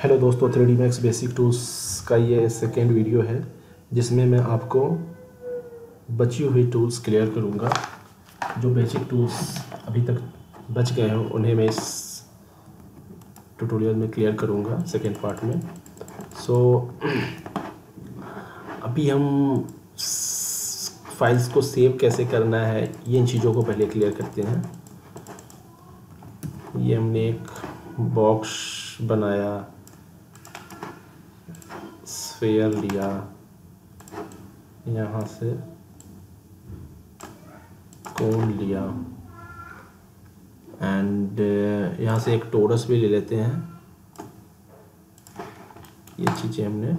Hello दोस्तों three D max basic tools का ये सेकेंड वीडियो है जिसमें मैं आपको बची हुई टूल्स क्लियर करूँगा। जो बेसिक टूल्स अभी तक बच गए हैं उन्हें मैं इस ट्यूटोरियल में क्लियर करूँगा सेकेंड पार्ट में। सो so, अभी हम फाइल्स को सेव कैसे करना है ये इन चीज़ों को पहले क्लियर करते हैं। ये हमने एक बॉक्स बनाया। स्फेयर लिया। यहाँ से कोन लिया। एंड uh, यहाँ से एक टोरस भी ले लेते हैं। ये चीज़ें हमने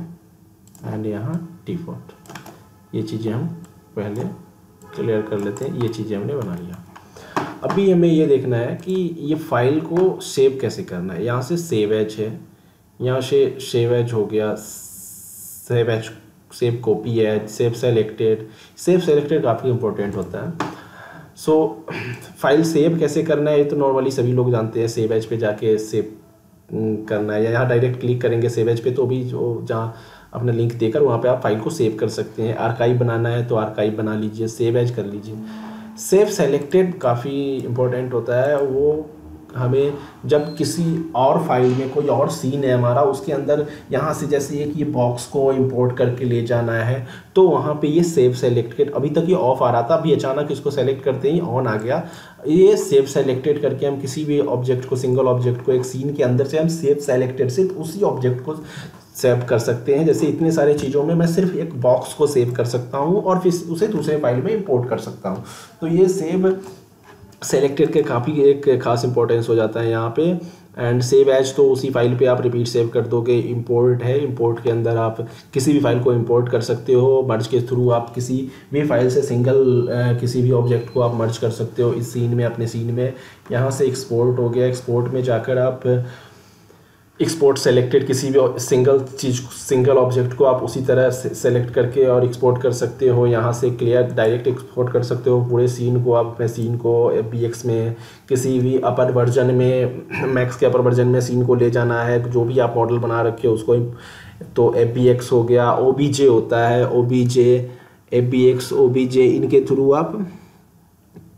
एंड यहाँ डिफ़ॉल्ट ये चीज़ें हम पहले क्लियर कर लेते हैं। ये चीज़ें हमने बना लिया। अभी हमें ये देखना है कि ये फ़ाइल को सेव कैसे करना है। यहाँ से सेव एज है। यहाँ से सेव एज हो गया। Save as save copy as save selected save selected काफ़ी इंपॉर्टेंट होता है। सो फ़ाइल सेव कैसे करना है, ये तो नॉर्मली सभी लोग जानते हैं सेव एच पे जाके सेव करना है। या यहाँ डायरेक्ट क्लिक करेंगे सेव एच पे तो भी जो, जहाँ अपना लिंक देकर वहाँ पे आप फ़ाइल को सेव कर सकते हैं। आर्काइव बनाना है तो आर्काइव बना लीजिए सेव एज कर लीजिए। सेव सेलेक्टेड काफ़ी इम्पोर्टेंट होता है। वो हमें जब किसी और फ़ाइल में कोई और सीन है हमारा, उसके अंदर यहाँ से जैसे एक ये बॉक्स को इंपोर्ट करके ले जाना है तो वहाँ पे ये सेव सेलेक्टेड अभी तक ये ऑफ़ आ रहा था, अभी अचानक इसको सेलेक्ट करते ही ऑन आ गया। ये सेव सेलेक्टेड करके हम किसी भी ऑब्जेक्ट को सिंगल ऑब्जेक्ट को एक सीन के अंदर से हम सेव सेलेक्टेड सिर्फ़ उसी ऑब्जेक्ट को सेव कर सकते हैं। जैसे इतने सारे चीज़ों में मैं सिर्फ़ एक बॉक्स को सेव कर सकता हूँ और फिर उसे दूसरे फ़ाइल में इंपोर्ट कर सकता हूँ। तो ये सेव सेलेक्टेड के काफ़ी एक खास इंपॉर्टेंस हो जाता है यहाँ पे। एंड सेव एज तो उसी फ़ाइल पे आप रिपीट सेव कर दोगे। इंपोर्ट है। इंपोर्ट के अंदर आप किसी भी फ़ाइल को इंपोर्ट कर सकते हो। मर्ज के थ्रू आप किसी भी फ़ाइल से सिंगल किसी भी ऑब्जेक्ट को आप मर्ज कर सकते हो। इस सीन में, अपने सीन में। यहाँ से एक्सपोर्ट हो गया। एक्सपोर्ट में जाकर आप एक्सपोर्ट सेलेक्टेड किसी भी सिंगल चीज़ सिंगल ऑब्जेक्ट को आप उसी तरह सेलेक्ट करके और एक्सपोर्ट कर सकते हो। यहाँ से क्लियर डायरेक्ट एक्सपोर्ट कर सकते हो। पूरे सीन को आप अपने सीन को एफ़ में, किसी भी अपर वर्जन में मैक्स के अपर वर्जन में सीन को ले जाना है। जो भी आप मॉडल बना रखे हो उसको तो एफ़ हो गया ओबीजे होता है। O B J F B X O B J इनके थ्रू आप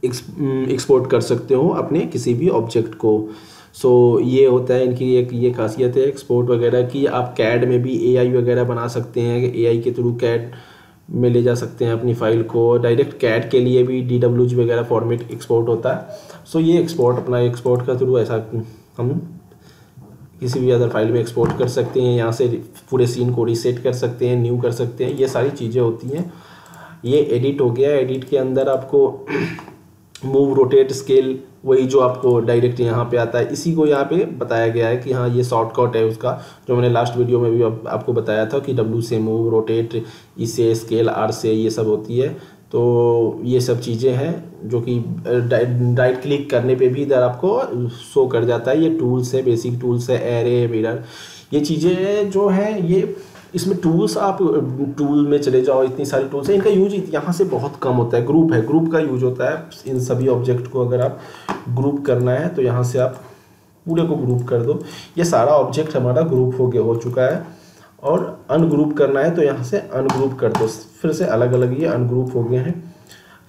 एक्सपोर्ट कर सकते हो अपने किसी भी ऑब्जेक्ट को। सो so, ये होता है इनकी एक ये खासियत है एक्सपोर्ट वगैरह की। आप कैड में भी एआई वगैरह बना सकते हैं एआई के थ्रू कैड में ले जा सकते हैं अपनी फ़ाइल को। डायरेक्ट कैड के लिए भी डी डब्ल्यू वगैरह फॉर्मेट एक्सपोर्ट होता है। सो so, ये एक्सपोर्ट अपना एक्सपोर्ट का थ्रू ऐसा हम किसी भी अदर फ़ाइल में एक्सपोर्ट कर सकते हैं। यहाँ से पूरे सीन को रीसेट कर सकते हैं न्यू कर सकते हैं। ये सारी चीज़ें होती हैं। ये एडिट हो गया। एडिट के अंदर आपको मूव रोटेट स्केल वही जो आपको डायरेक्ट यहाँ पे आता है इसी को यहाँ पे बताया गया है कि हाँ ये शॉर्टकट है उसका जो मैंने लास्ट वीडियो में भी आप, आपको बताया था कि डब्ल्यू से मूव रोटेट इसे स्केल आर से ये सब होती है। तो ये सब चीज़ें हैं जो कि राइट क्लिक करने पे भी इधर आपको शो कर जाता है। ये टूल्स है बेसिक टूल्स है एरे मिरर ये चीज़ें जो हैं ये इसमें टूल्स आप टूल में चले जाओ, इतनी सारी टूल्स हैं। इनका यूज़ यहाँ से बहुत कम होता है। ग्रुप है ग्रुप का यूज़ होता है। इन सभी ऑब्जेक्ट को अगर आप ग्रुप करना है तो यहाँ से आप पूरे को ग्रुप कर दो। ये सारा ऑब्जेक्ट हमारा ग्रुप हो गया, हो चुका है। और अनग्रुप करना है तो यहाँ से अनग्रुप कर दो। फिर से अलग अलग ये अनग्रुप हो गए हैं।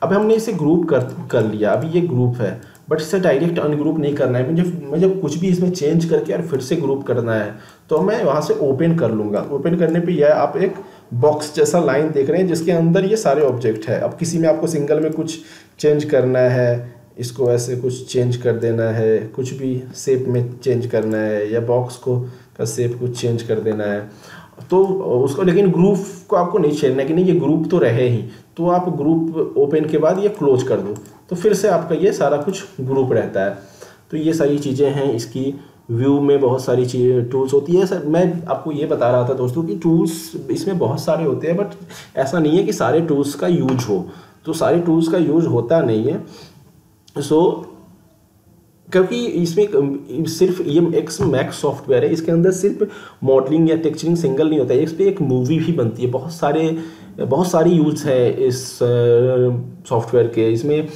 अब हमने इसे ग्रुप कर कर लिया। अभी ये ग्रुप है। बट इसे डायरेक्ट अनग्रुप नहीं करना है। मुझे मुझे कुछ भी इसमें चेंज करके और फिर से ग्रुप करना है। तो मैं वहाँ से ओपन कर लूँगा। ओपन करने पे यह आप एक बॉक्स जैसा लाइन देख रहे हैं, जिसके अंदर ये सारे ऑब्जेक्ट है। अब किसी में आपको सिंगल में कुछ चेंज करना है, इसको ऐसे कुछ चेंज कर देना है, कुछ भी सेप में चेंज करना है, या बॉक्स को, का सेप कुछ चेंज कर देना है। तो उसको, लेकिन ग्रुप को आपको नहीं छेड़ना कि नहीं, ये ग्रुप तो रहे ही। तो आप ग्रुप ओपन के बाद ये क्लोज कर दो। तो फिर से आपका ये सारा कुछ ग्रुप रहता है। तो ये सारी चीज़ें हैं इसकी। व्यू में बहुत सारी चीज़ें टूल्स होती है। सर, मैं आपको ये बता रहा था दोस्तों कि टूल्स इसमें बहुत सारे होते हैं बट ऐसा नहीं है कि सारे टूल्स का यूज़ हो। तो सारे टूल्स का यूज़ होता नहीं है। सो क्योंकि इसमें सिर्फ़ ये एक्स मैक्स सॉफ्टवेयर है। इसके अंदर सिर्फ़ मॉडलिंग या टेक्चरिंग सिंगल नहीं होता है। इस पर एक मूवी भी बनती है। बहुत सारे बहुत सारी यूज़ है इस सॉफ्टवेयर के। इसमें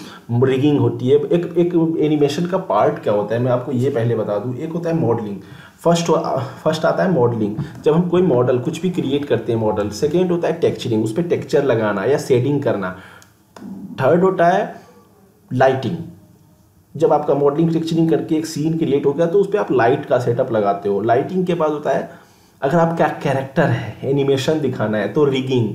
रिगिंग होती है। एक एक एनिमेशन का पार्ट क्या होता है? मैं आपको ये पहले बता दूँ। एक होता है मॉडलिंग फ़र्स्ट फ़र्स्ट आता है मॉडलिंग जब हम कोई मॉडल कुछ भी क्रिएट करते हैं मॉडल सेकेंड होता है टेक्चरिंग उस पर टेक्चर लगाना या शेडिंग करना। थर्ड होता है लाइटिंग जब आपका मॉडलिंग टेक्चरिंग करके एक सीन क्रिएट हो गया तो उस पर आप लाइट का सेटअप लगाते हो। लाइटिंग के बाद होता है, अगर आपका कैरेक्टर है एनिमेशन दिखाना है तो रिगिंग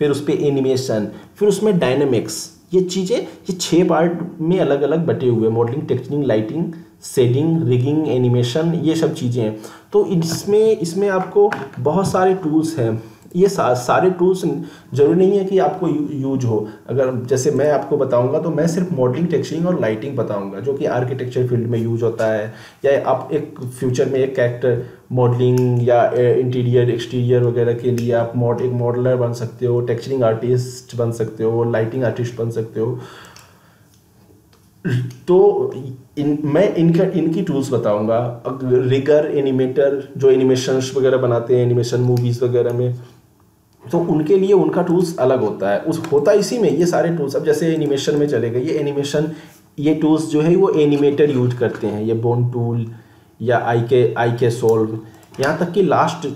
फिर उस पर एनिमेशन फिर उसमें डायनेमिक्स ये चीज़ें ये छः पार्ट में अलग अलग बटे हुए modelling texturing lighting shading rigging animation ये सब चीज़ें हैं। तो इसमें इसमें आपको बहुत सारे टूल्स हैं। ये सा, सारे टूल्स ज़रूरी नहीं है कि आपको यू, यूज़ हो। अगर जैसे मैं आपको बताऊँगा तो मैं सिर्फ़ मॉडलिंग टेक्सचरिंग और लाइटिंग बताऊँगा जो कि आर्किटेक्चर फ़ील्ड में यूज़ होता है। या आप एक फ्यूचर में एक कैरेक्टर मॉडलिंग या इंटीरियर एक्सटीरियर वगैरह के लिए आप मॉड एक मॉडलर बन सकते हो टेक्सचरिंग आर्टिस्ट बन सकते हो लाइटिंग आर्टिस्ट बन सकते हो। तो इन, मैं इनका, इनकी टूल्स बताऊँगा। रिगर एनिमेटर जो एनिमेशन वगैरह बनाते हैं एनिमेशन मूवीज़ वगैरह में तो उनके लिए उनका टूल्स अलग होता है। उस, होता इसी में, ये सारे टूल्स अब जैसे एनिमेशन में चले गए, ये एनिमेशन ये टूल्स जो है, वो एनिमेटर यूज़ करते हैं। ये बोन टूल या आई के आई के सोल्व यहाँ तक कि लास्ट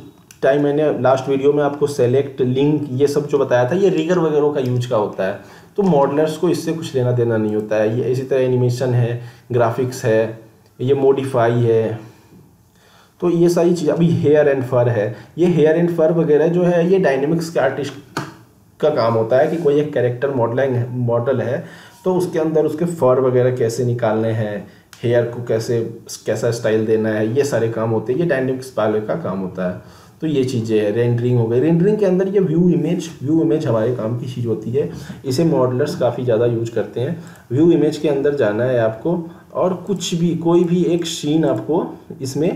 टाइम मैंने लास्ट वीडियो में आपको सेलेक्ट लिंक ये सब जो बताया था, ये रिगर वगैरह का यूज़ का होता है। तो मॉडलर्स को इससे कुछ लेना देना नहीं होता है। ये इसी तरह एनिमेशन है ग्राफिक्स है, ये मोडिफाई है। तो ये सारी चीज़, अभी हेयर एंड फर है। ये हेयर एंड फर वगैरह जो है, ये डायनेमिक्स के आर्टिस्ट का काम होता है कि कोई एक कैरेक्टर मॉडलिंग मॉडल है तो उसके अंदर उसके फर वगैरह कैसे निकालने हैं हेयर को कैसे कैसा स्टाइल देना है ये सारे काम होते हैं ये डायनेमिक्स वाले का काम होता है। तो ये चीज़ें हैं रेंडरिंग हो गई। रेंडरिंग के अंदर ये व्यू इमेज व्यू इमेज हमारे काम की चीज़ होती है। इसे मॉडलर्स काफ़ी ज़्यादा यूज़ करते हैं। व्यू इमेज के अंदर जाना है आपको और कुछ भी कोई भी एक सीन आपको इसमें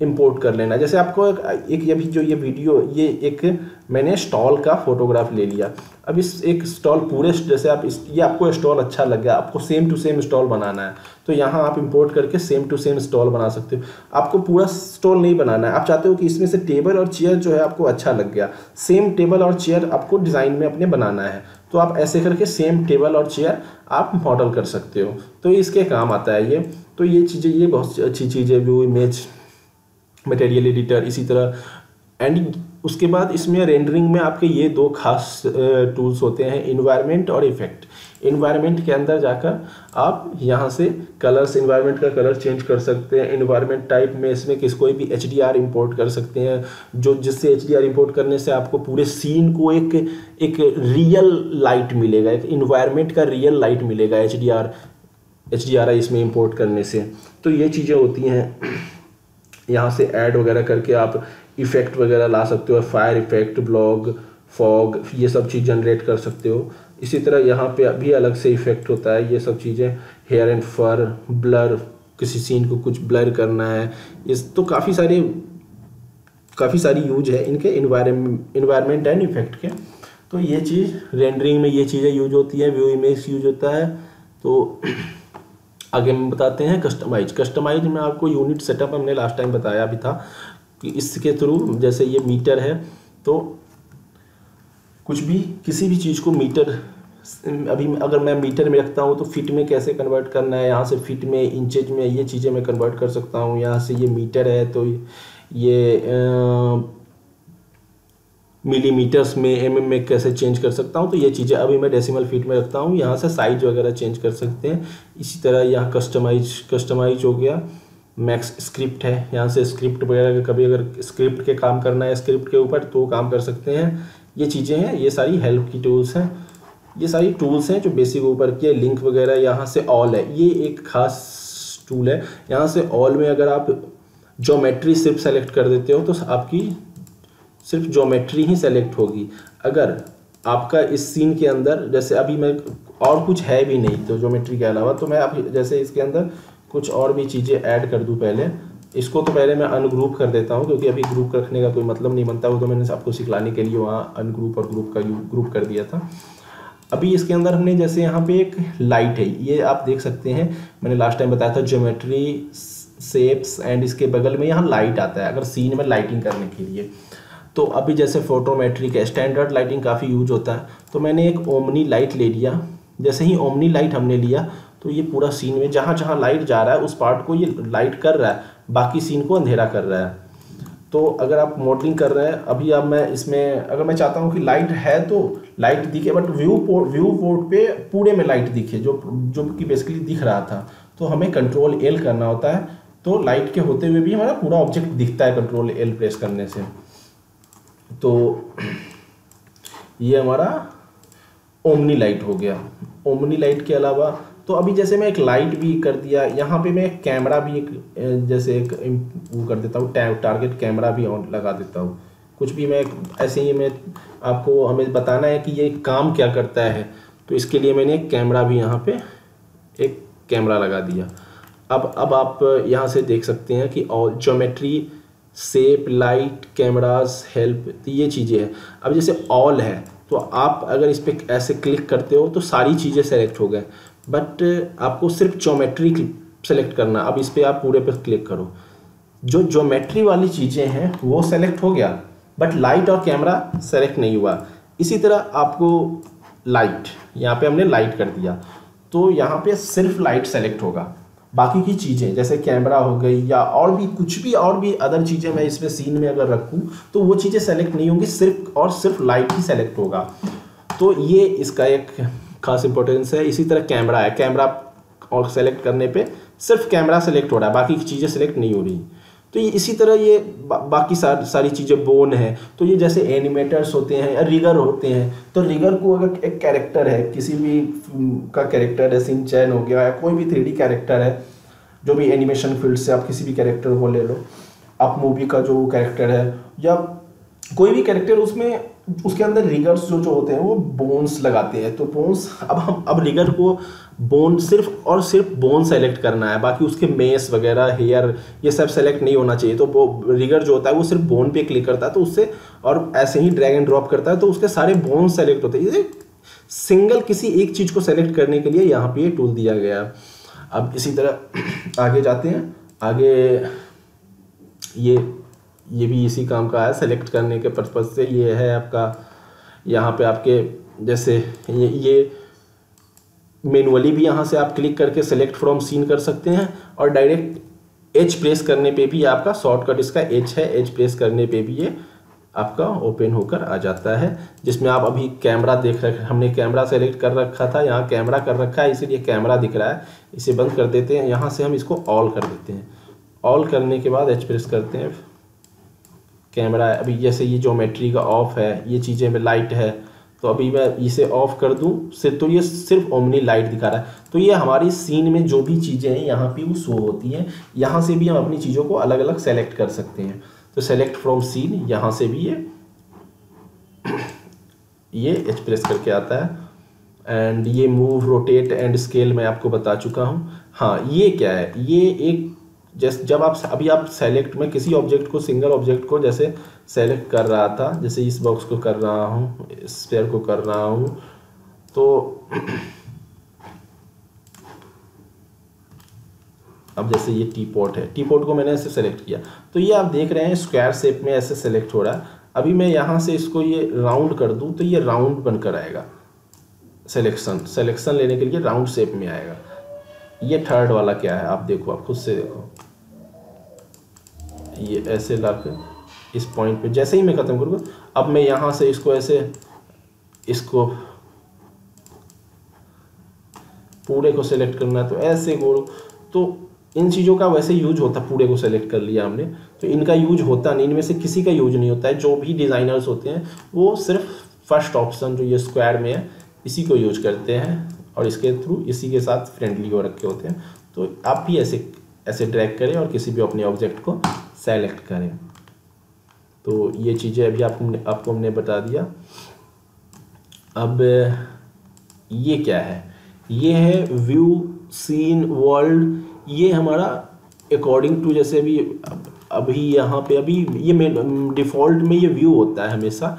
इंपोर्ट कर लेना जैसे आपको एक, एक अभी जो ये वीडियो ये एक मैंने स्टॉल का फोटोग्राफ ले लिया। अब इस एक स्टॉल पूरे जैसे आप इस, ये आपको स्टॉल अच्छा लग गया, आपको सेम टू सेम स्टॉल बनाना है। तो यहाँ आप इंपोर्ट करके सेम टू सेम स्टॉल बना सकते हो। आपको पूरा स्टॉल नहीं बनाना है। आप चाहते हो कि इसमें से टेबल और चेयर जो है आपको अच्छा लग गया। सेम टेबल और चेयर आपको डिज़ाइन में अपने बनाना है। तो आप ऐसे करके सेम टेबल और चेयर आप मॉडल कर सकते हो। तो इसके काम आता है ये। तो ये चीज़ें, ये बहुत अच्छी चीज़ है व्यू इमेज मटेरियल एडिटर इसी तरह। एंड उसके बाद इसमें रेंडरिंग में आपके ये दो खास टूल्स होते हैं इन्वायरमेंट और इफ़ेक्ट इन्वायरमेंट के अंदर जाकर आप यहाँ से कलर्स इन्वायरमेंट का कलर चेंज कर सकते हैं इन्वायरमेंट टाइप में इसमें किस, कोई भी एच इम्पोर्ट कर सकते हैं, जो जिससे एच इम्पोर्ट करने से आपको पूरे सीन को एक एक रियल लाइट मिलेगा, एक इन्वायरमेंट का रियल लाइट मिलेगा H D R H D R I इसमें इम्पोर्ट करने से. तो ये चीज़ें होती हैं। यहाँ से ऐड वगैरह करके आप इफ़ेक्ट वगैरह ला सकते हो फायर इफ़ेक्ट ब्लॉग फॉग ये सब चीज़ जनरेट कर सकते हो। इसी तरह यहाँ पे भी अलग से इफ़ेक्ट होता है, ये सब चीज़ें। हेयर एंड फर ब्लर किसी सीन को कुछ ब्लर करना है। इस तो काफ़ी सारे, काफ़ी सारी यूज़ है इनके इन्वायरमेंट एंड इफ़ेक्ट के। तो ये चीज़ रेंडरिंग में ये चीज़ें यूज़ होती है व्यू इमेज यूज़ होता है। तो आगे हम बताते हैं कस्टमाइज कस्टमाइज में आपको यूनिट सेटअप हमने लास्ट टाइम बताया भी था। कि इसके थ्रू जैसे ये मीटर है तो कुछ भी किसी भी चीज़ को मीटर, अभी अगर मैं मीटर में रखता हूँ तो फिट में कैसे कन्वर्ट करना है, यहाँ से फिट में इंचेज में ये चीज़ें मैं कन्वर्ट कर सकता हूँ, यहाँ से ये मीटर है तो ये मिलीमीटर्स में एम में कैसे चेंज कर सकता हूँ तो ये चीज़ें अभी मैं डेसिमल फीट में रखता हूँ, यहाँ से साइज़ वगैरह चेंज कर सकते हैं। इसी तरह यहाँ कस्टमाइज कस्टमाइज हो गया। मैक्स स्क्रिप्ट है। यहाँ से स्क्रिप्ट वगैरह कभी अगर स्क्रिप्ट के काम करना है स्क्रिप्ट के ऊपर तो काम कर सकते हैं। ये चीज़ें हैं, ये सारी हेल्प की टूल्स हैं। ये सारी टूल्स हैं जो बेसिक ऊपर की लिंक वगैरह यहाँ से ऑल है। ये एक खास टूल है। यहाँ से ऑल में अगर आप जोमेट्री सिर्फ़ सेलेक्ट कर देते हो तो आपकी सिर्फ़ ज्योमेट्री ही सेलेक्ट होगी। अगर आपका इस सीन के अंदर, जैसे अभी मैं और कुछ है भी नहीं तो ज्योमेट्री के अलावा तो मैं अभी जैसे इसके अंदर कुछ और भी चीज़ें ऐड कर दूँ पहले। इसको तो पहले मैं अनग्रुप कर देता हूँ, क्योंकि अभी ग्रुप रखने का कोई मतलब नहीं बनता। वो तो मैंने आपको सिखलाने के लिए वहाँ अनग्रुप और ग्रुप का ग्रुप कर दिया था। अभी इसके अंदर हमने जैसे यहाँ पे एक लाइट है, ये आप देख सकते हैं। मैंने लास्ट टाइम बताया था ज्योमेट्री सेप्स एंड इसके बगल में यहाँ लाइट आता है, अगर सीन में लाइटिंग करने के लिए। तो अभी जैसे फोटोमेट्रिक है स्टैंडर्ड लाइटिंग काफ़ी यूज़ होता है। तो मैंने एक ओमनी लाइट ले लिया। जैसे ही ओमनी लाइट हमने लिया तो ये पूरा सीन में जहाँ जहाँ लाइट जा रहा है, उस पार्ट को ये लाइट कर रहा है, बाकी सीन को अंधेरा कर रहा है। तो अगर आप मॉडलिंग कर रहे हैं, अभी अब मैं इसमें, अगर मैं चाहता हूँ कि लाइट है तो लाइट दिखे but viewport viewport पे पूरे में लाइट दिखे, जो जो कि बेसिकली दिख रहा था। तो हमें कंट्रोल एल करना होता है। तो लाइट के होते हुए भी हमारा पूरा ऑब्जेक्ट दिखता है कंट्रोल एल प्रेस करने से। तो ये हमारा ओमनी लाइट हो गया। ओमनी लाइट के अलावा तो अभी जैसे मैं एक लाइट भी कर दिया, यहाँ पे मैं कैमरा भी एक जैसे एक वो कर देता हूँ टारगेट कैमरा भी ऑन लगा देता हूँ। कुछ भी मैं, ऐसे ही मैं आपको हमें बताना है कि ये काम क्या करता है। तो इसके लिए मैंने एक कैमरा भी यहाँ पे, एक कैमरा लगा दिया। अब अब आप यहाँ से देख सकते हैं कि all geometry shape light cameras help तो ये चीज़ें हैं। अब जैसे ऑल है तो आप अगर इस पर ऐसे क्लिक करते हो तो सारी चीज़ें सेलेक्ट हो गए। बट आपको सिर्फ़ ज्योमेट्री सेलेक्ट करना, अब इस पर आप पूरे पर क्लिक करो। जो ज्योमेट्री वाली चीज़ें हैं, वो सेलेक्ट हो गया बट लाइट और कैमरा सेलेक्ट नहीं हुआ। इसी तरह आपको लाइट यहाँ पे हमने लाइट कर दिया। तो यहाँ पे सिर्फ़ लाइट सेलेक्ट होगा। बाकी की चीज़ें, जैसे कैमरा हो गई, या और भी, कुछ भी, और भी अदर चीज़ें मैं इसमें सीन में अगर रखूँ तो वो चीज़ें सेलेक्ट नहीं होंगी, सिर्फ़ और सिर्फ़ लाइट ही सेलेक्ट होगा। तो ये इसका एक खास इंपॉर्टेंस है। इसी तरह कैमरा है। कैमरा और सेलेक्ट करने पे सिर्फ़ कैमरा सेलेक्ट हो रहा है बाकी की चीज़ें सेलेक्ट नहीं हो रही। तो ये इसी तरह ये बा, बाकी सार, सारी चीज़ें बोन है। तो ये जैसे एनिमेटर्स होते हैं या रिगर होते हैं तो रिगर को अगर एक कैरेक्टर है किसी भी का कैरेक्टर है सिंह चैन हो गया या कोई भी थ्री कैरेक्टर है जो भी एनिमेशन फ़ील्ड से आप किसी भी कैरेक्टर को ले लो आप मूवी का जो कैरेक्टर है या कोई भी कैरेक्टर उसमें, उसके अंदर रिगर्स जो जो होते हैं, वो बोन्स लगाते हैं। तो बोन्स अब हम, अब रिगर को बोन सिर्फ़ और सिर्फ़ बोन सेलेक्ट करना है। बाकी उसके मेस वगैरह हेयर ये सब सेलेक्ट नहीं होना चाहिए। तो वो रिगर जो होता है, वो सिर्फ़ बोन पे क्लिक करता है तो उससे, और ऐसे ही ड्रैग एंड ड्रॉप करता है तो उसके सारे बोन सेलेक्ट होते हैं। सिंगल किसी एक चीज़ को सेलेक्ट करने के लिए यहाँ पे ये टूल दिया गया। अब इसी तरह आगे जाते हैं। आगे ये ये भी इसी काम का है सेलेक्ट करने के पर्पज़ से ये है आपका। यहाँ पे आपके जैसे ये, ये मैनुअली भी यहाँ से आप क्लिक करके सेलेक्ट फ्रॉम सीन कर सकते हैं और डायरेक्ट एच प्रेस करने पे भी आपका शॉर्टकट इसका एच है एच प्रेस करने पे भी ये आपका ओपन होकर आ जाता है। जिसमें आप अभी कैमरा देख रहे हमने कैमरा सेलेक्ट कर रखा था यहाँ कैमरा कर रखा है इसीलिए कैमरा दिख रहा है। इसे बंद कर देते हैं यहाँ से हम इसको ऑल कर देते हैं। ऑल करने के बाद एच प्रेस करते हैं। कैमरा है। अभी जैसे ये जोमेट्री का ऑफ़ है, ये चीज़ें में लाइट है तो अभी मैं इसे ऑफ़ कर दूँ, से तो ये सिर्फ़ ओमनी लाइट दिखा रहा है। तो ये हमारी सीन में जो भी चीज़ें हैं, यहाँ पे वो शो होती हैं। यहाँ से भी हम अपनी चीज़ों को अलग अलग सेलेक्ट कर सकते हैं। तो सेलेक्ट फ्रॉम सीन यहाँ से भी ये ये एक्सप्रेस करके आता है। एंड ये मूव रोटेट एंड स्केल मैं आपको बता चुका हूँ। हाँ ये क्या है? ये एक जैसे जब आप अभी आप सेलेक्ट में किसी ऑब्जेक्ट को सिंगल ऑब्जेक्ट को जैसे सेलेक्ट कर रहा था, जैसे इस बॉक्स को कर रहा हूँ स्पेयर को कर रहा हूँ तो अब जैसे ये टी पॉट है टी पॉट को मैंने ऐसे सेलेक्ट किया। तो ये आप देख रहे हैं स्क्वायर शेप में ऐसे सेलेक्ट हो रहा है। अभी मैं यहाँ से इसको ये राउंड कर दूँ तो ये राउंड बनकर आएगा। सेलेक्शन सेलेक्शन लेने के लिए राउंड शेप में आएगा। ये थर्ड वाला क्या है? आप देखो, आप खुद से देखो। ये ऐसे ला इस पॉइंट पे, जैसे ही मैं ख़त्म करूँगा, अब मैं यहाँ से इसको ऐसे, इसको पूरे को सेलेक्ट करना है तो ऐसे करो। तो इन चीज़ों का वैसे यूज़ होता, पूरे को सेलेक्ट कर लिया हमने। तो इनका यूज़ होता नहीं, इनमें से किसी का यूज़ नहीं होता है। जो भी डिज़ाइनर्स होते हैं, वो सिर्फ़ फ़र्स्ट ऑप्शन जो ये स्क्वायर में है, इसी को यूज़ करते हैं और इसके थ्रू इसी के साथ फ्रेंडली हो रखे होते हैं। तो आप भी ऐसे ऐसे ड्रैग करें और किसी भी अपने ऑब्जेक्ट को सेलेक्ट करें। तो ये चीज़ें अभी आपको आपको हमने बता दिया। अब, ये क्या है? ये है व्यू सीन वर्ल्ड ये हमारा अकॉर्डिंग टू जैसे अभी अभी यहाँ पे अभी ये डिफ़ॉल्ट में ये व्यू होता है हमेशा।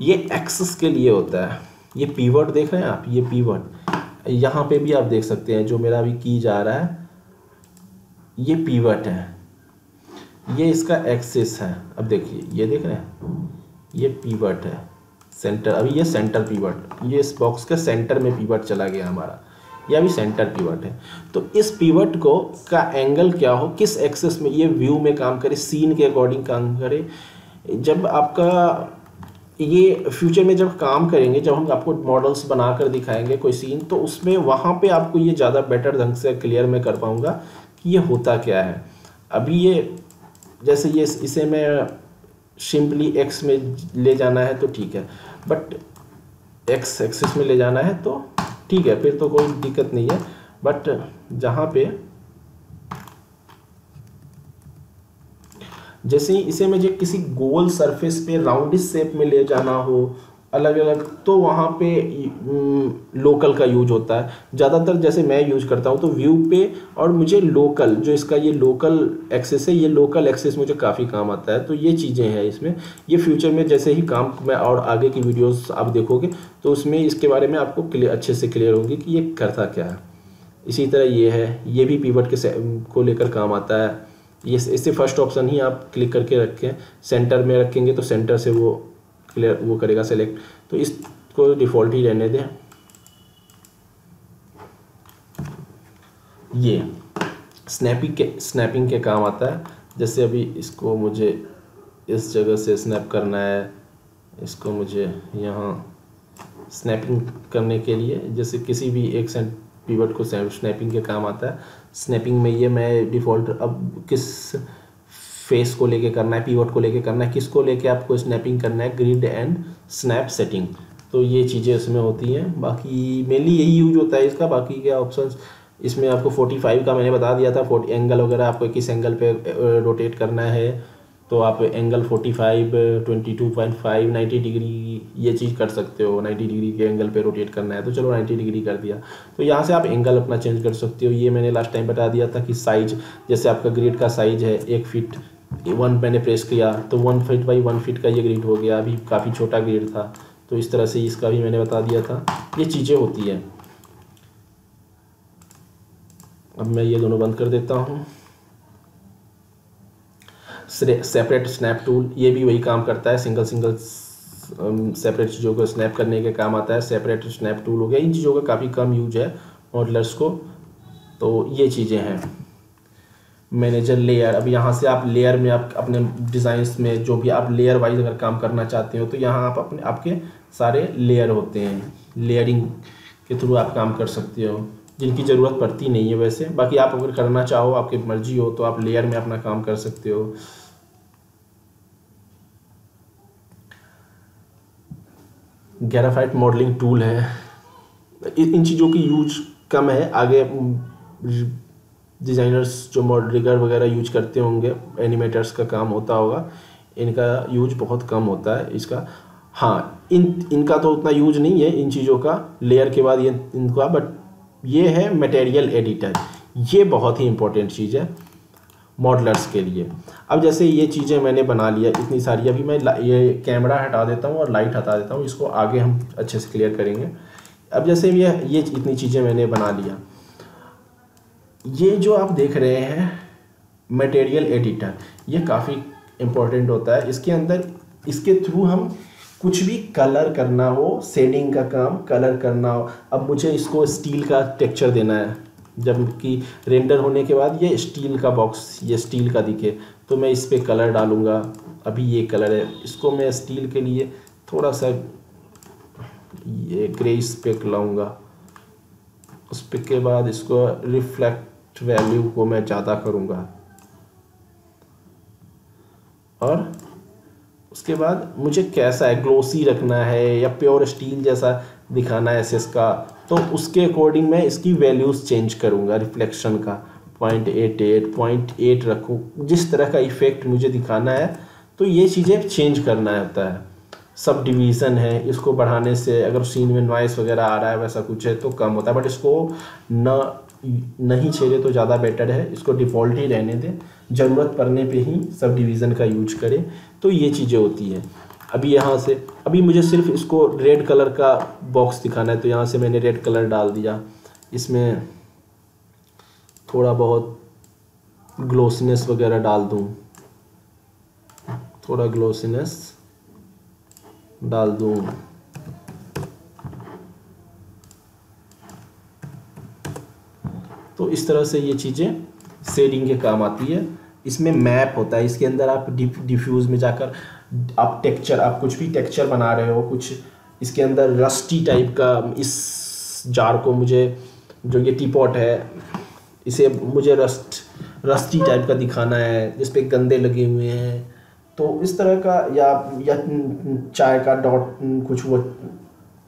ये एक्सेस के लिए होता है। ये पीवर्ड देख रहे हैं आप? ये पीवर्ड यहाँ पे भी आप देख सकते हैं जो मेरा अभी की जा रहा है। ये पीवट है। ये इसका एक्सेस है। अब देखिए, ये देख रहे हैं? ये पीवट है। सेंटर अभी ये सेंटर पीवट ये इस बॉक्स के सेंटर में पीवट चला गया हमारा। यह भी सेंटर पीवट है। तो इस पीवट को का एंगल क्या हो? किस एक्सेस में? ये व्यू में काम करे सीन के अकॉर्डिंग काम करे। जब आपका ये फ्यूचर में जब काम करेंगे, जब हम आपको मॉडल्स बना कर दिखाएँगे कोई सीन तो उसमें वहाँ पे आपको ये ज़्यादा बेटर ढंग से क्लियर मैं कर पाऊँगा। कि ये होता क्या है? अभी ये, जैसे ये, इसे मैं सिंपली एक्स में ले जाना है तो ठीक है बट एक्स एक्सिस में ले जाना है तो ठीक है, फिर तो कोई दिक्कत नहीं है बट जहाँ पे, जैसे इसे मुझे किसी गोल सरफेस पे राउंड शेप में ले जाना हो अलग अलग तो वहाँ पे लोकल का यूज़ होता है। ज़्यादातर जैसे मैं यूज़ करता हूँ तो व्यू पे और मुझे लोकल जो इसका ये लोकल एक्सेस है, ये लोकल एक्सेस मुझे काफ़ी काम आता है। तो ये चीज़ें हैं इसमें। ये फ्यूचर में जैसे ही काम मैं और आगे की वीडियोस आप देखोगे तो उसमें इसके बारे में आपको क्लियर अच्छे से क्लियर होगी कि ये करता क्या है। इसी तरह ये है, ये भी पीवट के को लेकर काम आता है। ये, इससे फ़र्स्ट ऑप्शन ही आप क्लिक करके रखें। सेंटर में रखेंगे तो सेंटर से वो क्लियर वो करेगा सेलेक्ट तो इसको डिफ़ॉल्ट ही रहने दें। ये स्नैपिंग के स्नैपिंग के काम आता है। जैसे अभी इसको मुझे इस जगह से स्नैप करना है, इसको मुझे यहाँ स्नैपिंग करने के लिए, जैसे किसी भी एक सेंट पीवट को स्नैपिंग के काम आता है। स्नैपिंग में ये मैं डिफ़ॉल्ट अब किस फेस को लेके करना है पीवट को लेके करना है, किसको लेके आपको स्नैपिंग करना है ग्रिड एंड स्नैप सेटिंग तो ये चीज़ें इसमें होती हैं। बाकी मेनली यही यूज़ होता है इसका। बाकी क्या ऑप्शंस इसमें आपको 45 का मैंने बता दिया था। 40 एंगल वगैरह आपको किस एंगल पे रोटेट करना है। तो आप एंगल 45 22.5 90 डिग्री ये चीज़ कर सकते हो। 90 डिग्री के एंगल पे रोटेट करना है। तो चलो 90 डिग्री कर दिया। तो यहाँ से आप एंगल अपना चेंज कर सकते हो। ये मैंने लास्ट टाइम बता दिया था कि साइज़ जैसे आपका ग्रिड का साइज़ है एक फीट वन मैंने प्रेस किया तो one feet by one feet का ये ग्रिड हो गया, अभी काफ़ी छोटा ग्रिड था। तो इस तरह से इसका भी मैंने बता दिया था। ये चीज़ें होती है। अब मैं ये दोनों बंद कर देता हूँ। सेपरेट स्नैप टूल ये भी वही काम करता है। सिंगल सिंगल सेपरेट चीज़ों को स्नैप करने के काम आता है। सेपरेट स्नैप टूल हो गया। इन चीज़ों का काफ़ी कम यूज़ है। मॉडलर्स को। तो ये चीज़ें हैं। मैनेजर लेयर अब यहाँ से आप लेयर में आप अपने डिज़ाइंस में जो भी आप लेयर वाइज अगर काम करना चाहते हो तो यहाँ आप अपने, आपके सारे लेयर होते हैं लेयरिंग के थ्रू आप काम कर सकते हो, जिनकी ज़रूरत पड़ती नहीं है वैसे। बाकी आप अगर करना चाहो, आपकी मर्ज़ी हो तो आप लेयर में अपना काम कर सकते हो। ग्याराफाइट मॉडलिंग टूल है। इन चीज़ों की यूज़ कम है, आगे डिज़ाइनर्स जो मॉडलिगर वगैरह यूज़ करते होंगे एनिमेटर्स का काम होता होगा, इनका यूज़ बहुत कम होता है इसका। हाँ इन, इनका तो उतना यूज़ नहीं है इन चीज़ों का लेयर के बाद ये, इनका बट ये है मटेरियल एडिटर ये बहुत ही इंपॉर्टेंट चीज़ है मॉडलर्स के लिए। अब जैसे ये चीज़ें मैंने बना लिया, इतनी सारी, अभी मैं ये कैमरा हटा देता हूँ और लाइट हटा देता हूँ, इसको आगे हम अच्छे से क्लियर करेंगे। अब जैसे ये ये इतनी चीज़ें मैंने बना लिया। ये जो आप देख रहे हैं मटेरियल एडिटर ये काफ़ी इम्पोर्टेंट होता है। इसके अंदर, इसके थ्रू हम कुछ भी कलर करना हो शेडिंग का काम कलर करना हो, अब मुझे इसको स्टील का टेक्चर देना है। जबकि रेंडर होने के बाद ये स्टील का बॉक्स ये स्टील का दिखे। तो मैं इस पर कलर डालूँगा। अभी ये कलर है। इसको मैं स्टील के लिए थोड़ा सा ये ग्रेस पे लाऊँगा। उस पे के बाद इसको रिफ्लेक्ट वैल्यू को मैं ज़्यादा करूँगा। और उसके बाद मुझे कैसा है ग्लोसी रखना है या प्योर स्टील जैसा दिखाना है एस का तो उसके अकॉर्डिंग मैं इसकी वैल्यूज़ चेंज करूँगा रिफ्लेक्शन का। Point eight eight point eight रखूँ। जिस तरह का इफ़ेक्ट मुझे दिखाना है तो ये चीज़ें चेंज करना होता है। सब डिवीज़न है, इसको बढ़ाने से अगर सीन में नॉइस वगैरह आ रहा है, वैसा कुछ है तो कम होता है। बट इसको न नहीं छेड़े तो ज़्यादा बेटर है। इसको डिफ़ॉल्ट ही रहने दें। ज़रूरत पड़ने पे ही सब डिवीज़न का यूज़ करें। तो ये चीज़ें होती हैं। अभी यहाँ से, अभी मुझे सिर्फ़ इसको रेड कलर का बॉक्स दिखाना है। तो यहाँ से मैंने रेड कलर डाल दिया। इसमें थोड़ा बहुत ग्लोसनेस वगैरह डाल दूँ। थोड़ा ग्लोसनेस डाल दूँ। इस तरह से ये चीज़ें शेडिंग के काम आती है। इसमें मैप होता है, इसके अंदर आप डिफ्यूज़ में जाकर आप टेक्चर आप कुछ भी टेक्चर बना रहे हो, कुछ इसके अंदर रस्टी टाइप का इस जार को मुझे, जो ये टीपॉट है, इसे मुझे रस्ट रस्टी टाइप का दिखाना है, जिस पे गंदे लगे हुए हैं। तो इस तरह का या या चाय का डॉट कुछ वो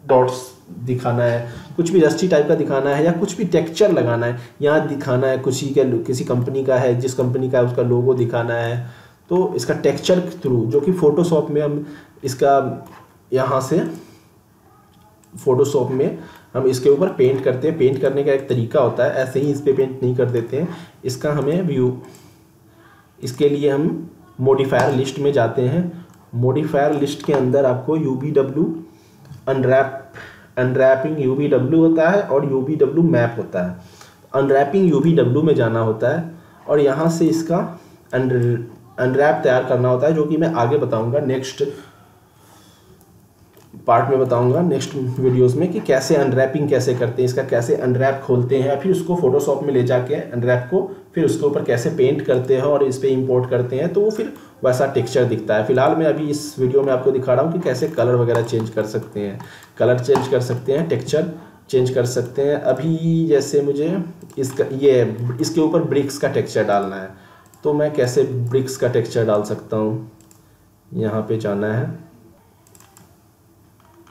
डॉट्स दिखाना है, कुछ भी रस्टी टाइप का दिखाना है या कुछ भी टेक्सचर लगाना है, यहाँ दिखाना है ही का, किसी कंपनी का है, जिस कंपनी का है उसका लोगो दिखाना है। तो इसका टेक्सचर थ्रू जो कि फ़ोटोशॉप में हम इसका, यहाँ से फ़ोटोशॉप में हम इसके ऊपर पेंट करते हैं। पेंट करने का एक तरीका होता है, ऐसे ही इस पर पेंट नहीं कर देते हैं। इसका हमें व्यू इसके लिए हम मोडिफायर लिस्ट में जाते हैं। मोडिफायर लिस्ट के अंदर आपको U B W unwrap unwrapping U होता है और यू मैप होता है। अनरैपिंग यू में जाना होता है और यहाँ से इसका अनरैप तैयार करना होता है, जो कि मैं आगे बताऊँगा नेक्स्ट पार्ट में बताऊँगा नेक्स्ट वीडियोस में कि कैसे अनरैपिंग कैसे करते हैं, इसका कैसे अनरैप खोलते हैं फिर उसको फोटोशॉप में ले जाके अनरैप को, फिर उसके ऊपर कैसे पेंट करते हैं और इस पर इम्पोर्ट करते हैं तो वो फिर वैसा टेक्सचर दिखता है। फ़िलहाल मैं अभी इस वीडियो में आपको दिखा रहा हूँ कि कैसे कलर वगैरह चेंज कर सकते हैं। कलर चेंज कर सकते हैं टेक्चर चेंज कर सकते हैं। अभी जैसे मुझे इसका, ये, इसके ऊपर ब्रिक्स का टेक्चर डालना है। तो मैं कैसे ब्रिक्स का टेक्सचर डाल सकता हूँ? यहाँ पे जाना है।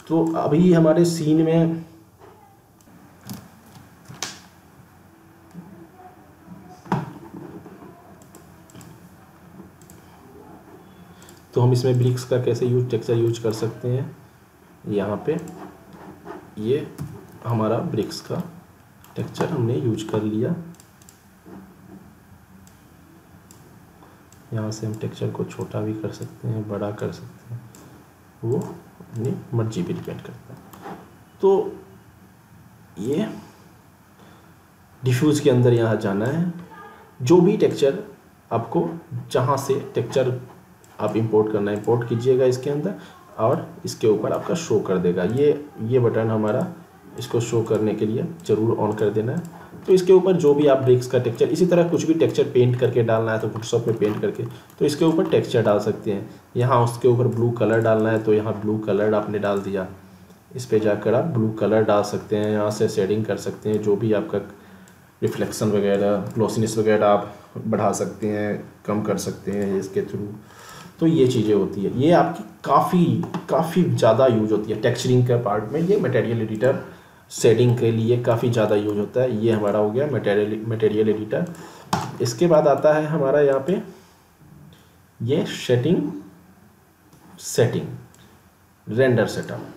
तो अभी हमारे सीन में तो हम इसमें ब्रिक्स का कैसे यूज़, टेक्सचर यूज़ कर सकते हैं? यहाँ पे ये हमारा ब्रिक्स का टेक्सचर हमने यूज़ कर लिया। यहाँ से हम टेक्सचर को छोटा भी कर सकते हैं, बड़ा कर सकते हैं। वो अपनी मर्ज़ी पे डिपेंड करता है। तो ये डिफ्यूज़ के अंदर यहाँ जाना है। जो भी टेक्सचर आपको जहाँ से टेक्सचर आप इंपोर्ट करना इंपोर्ट कीजिएगा इसके अंदर और इसके ऊपर आपका शो कर देगा। ये ये बटन हमारा इसको शो करने के लिए ज़रूर ऑन कर देना है। तो इसके ऊपर जो भी आप ब्रिक्स का टेक्चर इसी तरह कुछ भी टेक्सचर पेंट करके डालना है तो फोटोशॉप में पेंट करके तो इसके ऊपर टेक्सचर डाल सकते हैं। यहाँ उसके ऊपर ब्लू कलर डालना है तो यहाँ ब्लू कलर आपने डाल दिया। इस पर जाकर आप ब्लू कलर डाल सकते हैं, यहाँ से शेडिंग कर सकते हैं, जो भी आपका रिफ्लेक्शन वगैरह ग्लोसिनेस वगैरह आप बढ़ा सकते हैं, कम कर सकते हैं इसके थ्रू तो ये चीज़ें होती है। ये आपकी काफ़ी काफ़ी ज़्यादा यूज़ होती है। टेक्सचरिंग के पार्ट में ये मटेरियल एडिटर शेडिंग के लिए काफ़ी ज़्यादा यूज़ होता है। ये हमारा हो गया मटेरियल मटेरियल एडिटर इसके बाद आता है हमारा यहाँ पे ये सेटिंग सेटिंग रेंडर सेटअप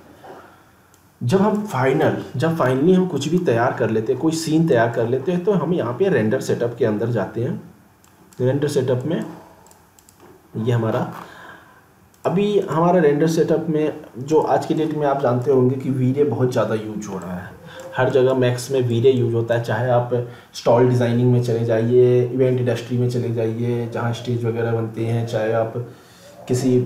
जब हम फाइनल जब फाइनली हम कुछ भी तैयार कर लेते हैं, कोई सीन तैयार कर लेते हैं तो हम यहाँ पे रेंडर सेटअप के अंदर जाते हैं। रेंडर सेटअप में ये हमारा। अभी हमारा रेंडर सेटअप में जो आज की डेट में आप जानते होंगे कि वीरे बहुत ज़्यादा यूज़ हो रहा है। हर जगह मैक्स में वीरे यूज़ होता है, चाहे आप स्टॉल डिज़ाइनिंग में चले जाइए इवेंट इंडस्ट्री में चले जाइए, जहाँ स्टेज वगैरह बनते हैं, चाहे आप किसी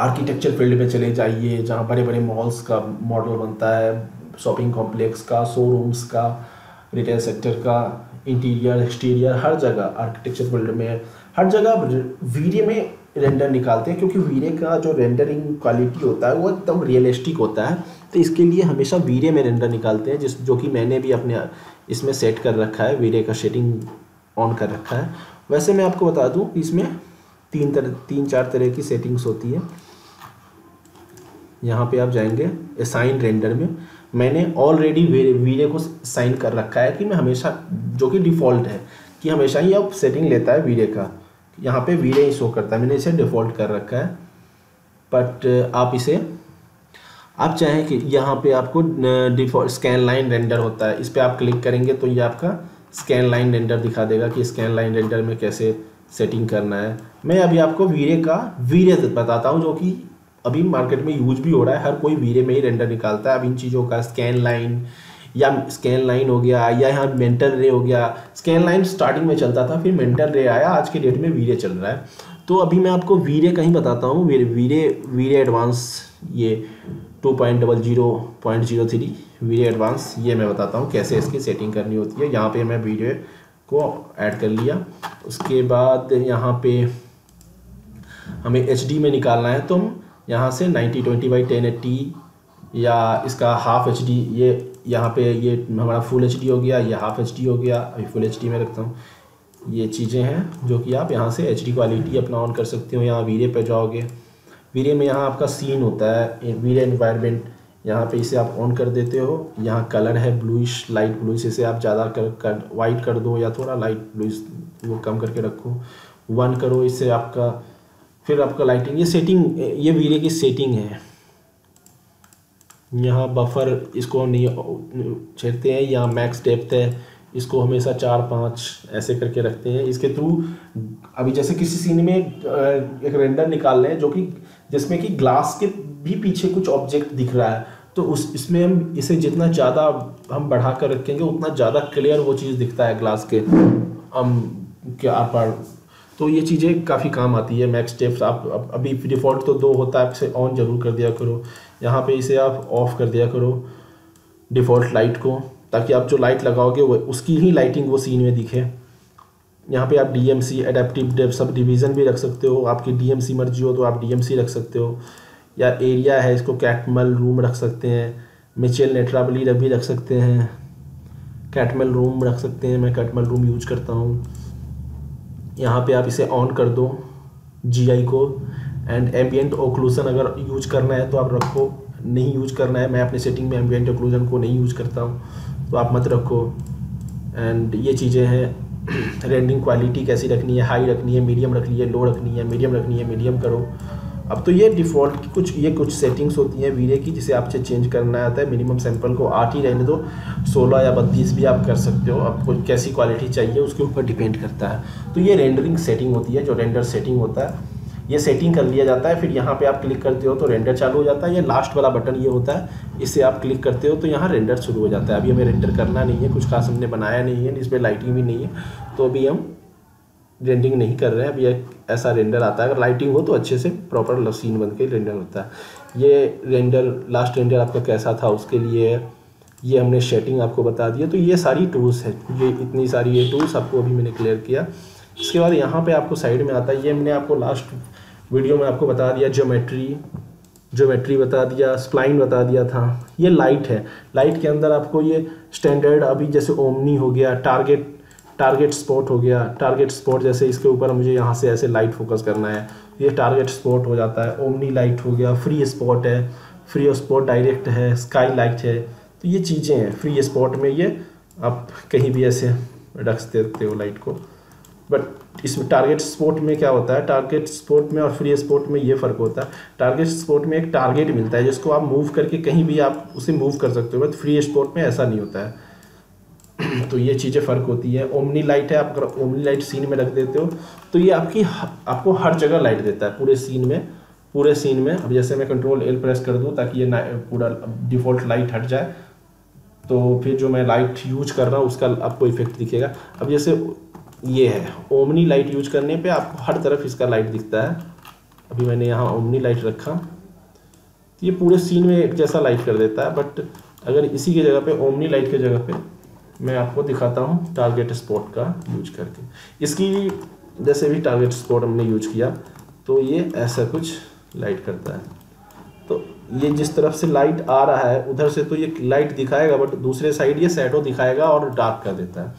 आर्किटेक्चर फ़ील्ड में चले जाइए, जहाँ बड़े बड़े मॉल्स का मॉडल बनता है शॉपिंग कॉम्प्लेक्स का शोरूम्स का रिटेल सेक्टर का इंटीरियर एक्सटीरियर हर जगह आर्किटेक्चर फ़ील्ड में हर जगह वीडियो में रेंडर निकालते हैं, क्योंकि वीरे का जो रेंडरिंग क्वालिटी होता है, वो एकदम रियलिस्टिक होता है। तो इसके लिए हमेशा वीरे में रेंडर निकालते हैं, जिस, जो कि मैंने भी अपने, इसमें सेट कर रखा है वीरे का सेटिंग ऑन कर रखा है। वैसे मैं आपको बता दूँ इसमें तीन तरह तीन, चार तरह की सेटिंग्स होती है। यहाँ पे आप जाएँगे असाइन रेंडर में। मैंने ऑलरेडी वीरे को साइन कर रखा है कि मैं हमेशा, जो कि डिफ़ॉल्ट है, कि हमेशा ही अब सेटिंग लेता है वीरे का। यहाँ पे वीरे ही शो करता है। मैंने इसे डिफ़ॉल्ट कर रखा है। बट आप इसे, आप चाहें कि यहाँ पे आपको डिफ़ॉल्ट स्कैन लाइन रेंडर होता है। इस पर आप क्लिक करेंगे तो ये आपका स्कैन लाइन रेंडर दिखा देगा कि स्कैन लाइन रेंडर में कैसे सेटिंग करना है। मैं अभी आपको वीरे का वीरे बताता हूँ जो कि अभी मार्केट में यूज़ भी हो रहा है। हर कोई वीरे में ही रेंडर निकालता है। अब इन चीज़ों का स्कैन लाइन या स्कैन लाइन हो गया, या यहाँ मेंटल रे हो गया। स्कैन लाइन स्टार्टिंग में चलता था, फिर मेंटल रे आया। आज के डेट में वीरे चल रहा है। तो अभी मैं आपको वीरे कहीं बताता हूँ। वीरे वीरे एडवांस ये two point double zero point zero three VRay advance ये मैं बताता हूँ कैसे इसकी सेटिंग करनी होती है। यहाँ पे मैं वीडियो को ऐड कर लिया। उसके बाद यहाँ पे हमें एचडी में निकालना है। तो हम यहाँ से ninety twenty by ten eighty या इसका हाफ़ एच डी ये यहाँ पे ये हमारा फुल एच डी हो गया, ये हाफ़ एच डी हो गया, अभी फुल एच डी में रखता हूँ। ये चीज़ें हैं जो कि आप यहाँ से एच डी क्वालिटी अपना ऑन कर सकते हो, यहाँ वीरे पे जाओगे। वीरे में यहाँ आपका सीन होता है वीरे इन्वायरमेंट यहाँ पे इसे आप ऑन कर देते हो। यहाँ कलर है ब्लूइश लाइट ब्लूइश इसे आप ज़्यादा कर कर वाइट कर दो या थोड़ा लाइट ब्लूइश वो कम करके रखो। वन करो, इससे आपका, फिर आपका लाइटिंग ये सेटिंग ये वीरे की सेटिंग है। यहाँ बफर इसको नहीं, छेड़ते हैं यहाँ मैक्स डेप्थ है, इसको हमेशा चार पाँच ऐसे करके रखते हैं। इसके थ्रू अभी जैसे किसी सीन में एक रेंडर निकाल रहे हैं जो कि, जिसमें कि ग्लास के भी पीछे कुछ ऑब्जेक्ट दिख रहा है तो उस, इसमें हम इसे जितना ज़्यादा हम बढ़ा कर रखेंगे, उतना ज़्यादा क्लियर वो चीज़ दिखता है ग्लास के, हम, के आर पार तो ये चीज़ें काफ़ी काम आती है मैक्स स्टेप्स आप अभी डिफ़ॉल्ट तो दो होता है इसे ऑन ज़रूर कर दिया करो। यहाँ पे इसे आप ऑफ़ कर दिया करो डिफ़ॉल्ट लाइट को, ताकि आप जो लाइट लगाओगे, वो, उसकी ही लाइटिंग वो सीन में दिखे। यहाँ पे आप D M C adaptive subdivision भी रख सकते हो। आपकी डी एम सी मर्ज़ी हो तो आप डी एम सी रख सकते हो। या एरिया है, इसको कैटमल रूम रख सकते हैं। मिचेल नेट्राबली भी रख सकते हैं। कैटमल रूम रख सकते हैं। मैं कैटमल रूम यूज़ करता हूँ। यहाँ पे आप इसे ऑन कर दो जीआई को एंड एम्बियंट ओक्लूसन अगर यूज़ करना है तो आप रखो। नहीं यूज़ करना है, मैं अपने सेटिंग में एम्बियंट ओक्लूजन को नहीं यूज़ करता हूँ तो आप मत रखो। एंड ये चीज़ें हैं रेंडिंग क्वालिटी कैसी रखनी है हाई रखनी है मीडियम रखनी है लो रखनी है मीडियम रखनी है मीडियम करो। अब तो ये डिफ़ॉल्ट कुछ, ये कुछ सेटिंग्स होती हैं वीडियो की, जिसे आपसे चेंज करना आता है। मिनिमम सैंपल को आठ ही रहने दो। सोलह या बत्तीस भी आप कर सकते हो। आपको कैसी क्वालिटी चाहिए, उसके ऊपर डिपेंड करता है। तो ये रेंडरिंग सेटिंग होती है, जो रेंडर सेटिंग होता है। ये सेटिंग कर लिया जाता है, फिर यहाँ पे आप क्लिक करते हो तो रेंडर चालू हो जाता है। ये लास्ट वाला बटन ये होता है, इसे आप क्लिक करते हो तो यहाँ रेंडर शुरू हो जाता है। अभी हमें रेंडर करना नहीं है, कुछ खास हमने बनाया नहीं है, इसमें लाइटिंग भी नहीं है। तो अभी हम रेंडिंग नहीं कर रहे हैं। अभी ऐसा रेंडर आता है। अगर लाइटिंग हो तो अच्छे से प्रॉपर सीन बन के रेंडर होता है। ये रेंडर लास्ट रेंडर आपका कैसा था उसके लिए? ये हमने शेटिंग आपको बता दिया। तो ये सारी टूल्स है। ये इतनी सारी ये टूल्स आपको अभी मैंने क्लियर किया। इसके बाद यहाँ पे आपको साइड में आता है। ये मैंने आपको लास्ट वीडियो में आपको बता दिया। ज्योमेट्री ज्योमेट्री बता दिया। स्प्लाइन बता दिया था। ये लाइट है। लाइट के अंदर आपको ये स्टैंडर्ड अभी जैसे ओमनी हो गया। टारगेट टारगेट स्पॉट हो गया। टारगेट स्पॉट जैसे इसके ऊपर मुझे यहाँ से ऐसे लाइट फोकस करना है। ये टारगेट स्पॉट हो जाता है। ओमनी लाइट हो गया। फ्री स्पॉट है। फ्री स्पॉट डायरेक्ट है। स्काई लाइट है। तो ये चीज़ें हैं। फ्री स्पॉट में ये आप कहीं भी ऐसे रख देते हो लाइट को। बट इसमें टारगेट स्पॉट में क्या होता है? टारगेट स्पॉट में और फ्री स्पॉट में ये फ़र्क होता है। टारगेट स्पॉट में एक टारगेट मिलता है जिसको आप मूव करके कहीं भी आप उसे मूव कर सकते हो। बट फ्री स्पॉट में ऐसा नहीं होता है। तो ये चीज़ें फ़र्क होती है। ओमनी लाइट है, आप अगर ओमनी लाइट सीन में रख देते हो तो ये आपकी आपको हर जगह लाइट देता है, पूरे सीन में, पूरे सीन में। अब जैसे मैं कंट्रोल एल प्रेस कर दूँ, ताकि ये पूरा डिफ़ॉल्ट लाइट हट जाए तो फिर जो मैं लाइट यूज़ कर रहा हूँ, उसका आपको इफ़ेक्ट दिखेगा। अब जैसे ये है ओमनी लाइट यूज़ करने पे आपको हर तरफ़ इसका लाइट दिखता है। अभी मैंने यहाँ ओमनी लाइट रखा। तो ये पूरे सीन में एक जैसा लाइट कर देता है बट अगर इसी की जगह पे ओमनी लाइट की जगह पे मैं आपको दिखाता हूँ टारगेट स्पॉट का यूज़ करके। इसकी जैसे भी टारगेट स्पॉट हमने यूज़ किया तो ये ऐसा कुछ लाइट करता है। तो ये जिस तरफ़ से लाइट आ रहा है, उधर से तो ये लाइट दिखाएगा बट दूसरे साइड ये सेटो दिखाएगा और डार्क कर देता है।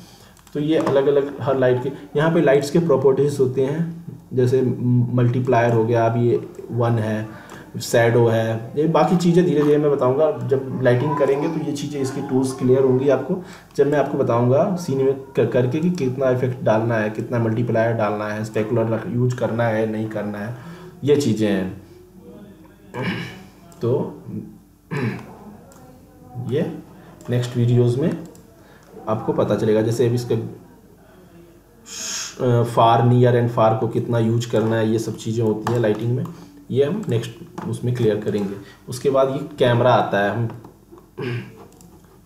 तो ये अलग अलग हर लाइट के, यहाँ पे लाइट्स के प्रॉपर्टीज़ होते हैं, जैसे मल्टीप्लायर हो गया अभी ये वन है सैडो है ये बाकी चीज़ें धीरे धीरे मैं बताऊँगा। जब लाइटिंग करेंगे तो ये चीज़ें इसकी टूल्स क्लियर होंगी आपको। जब मैं आपको बताऊँगा सीन में कर, करके कि कितना इफ़ेक्ट डालना है कितना मल्टीप्लायर डालना है स्पेकुलर यूज़ करना है नहीं करना है ये चीज़ें हैं। तो ये नेक्स्ट वीडियोस में आपको पता चलेगा। जैसे अभी इसके फार नियर एंड फार को कितना यूज़ करना है ये सब चीज़ें होती हैं लाइटिंग में। ये हम नेक्स्ट उसमें क्लियर करेंगे। उसके बाद ये कैमरा आता है, हम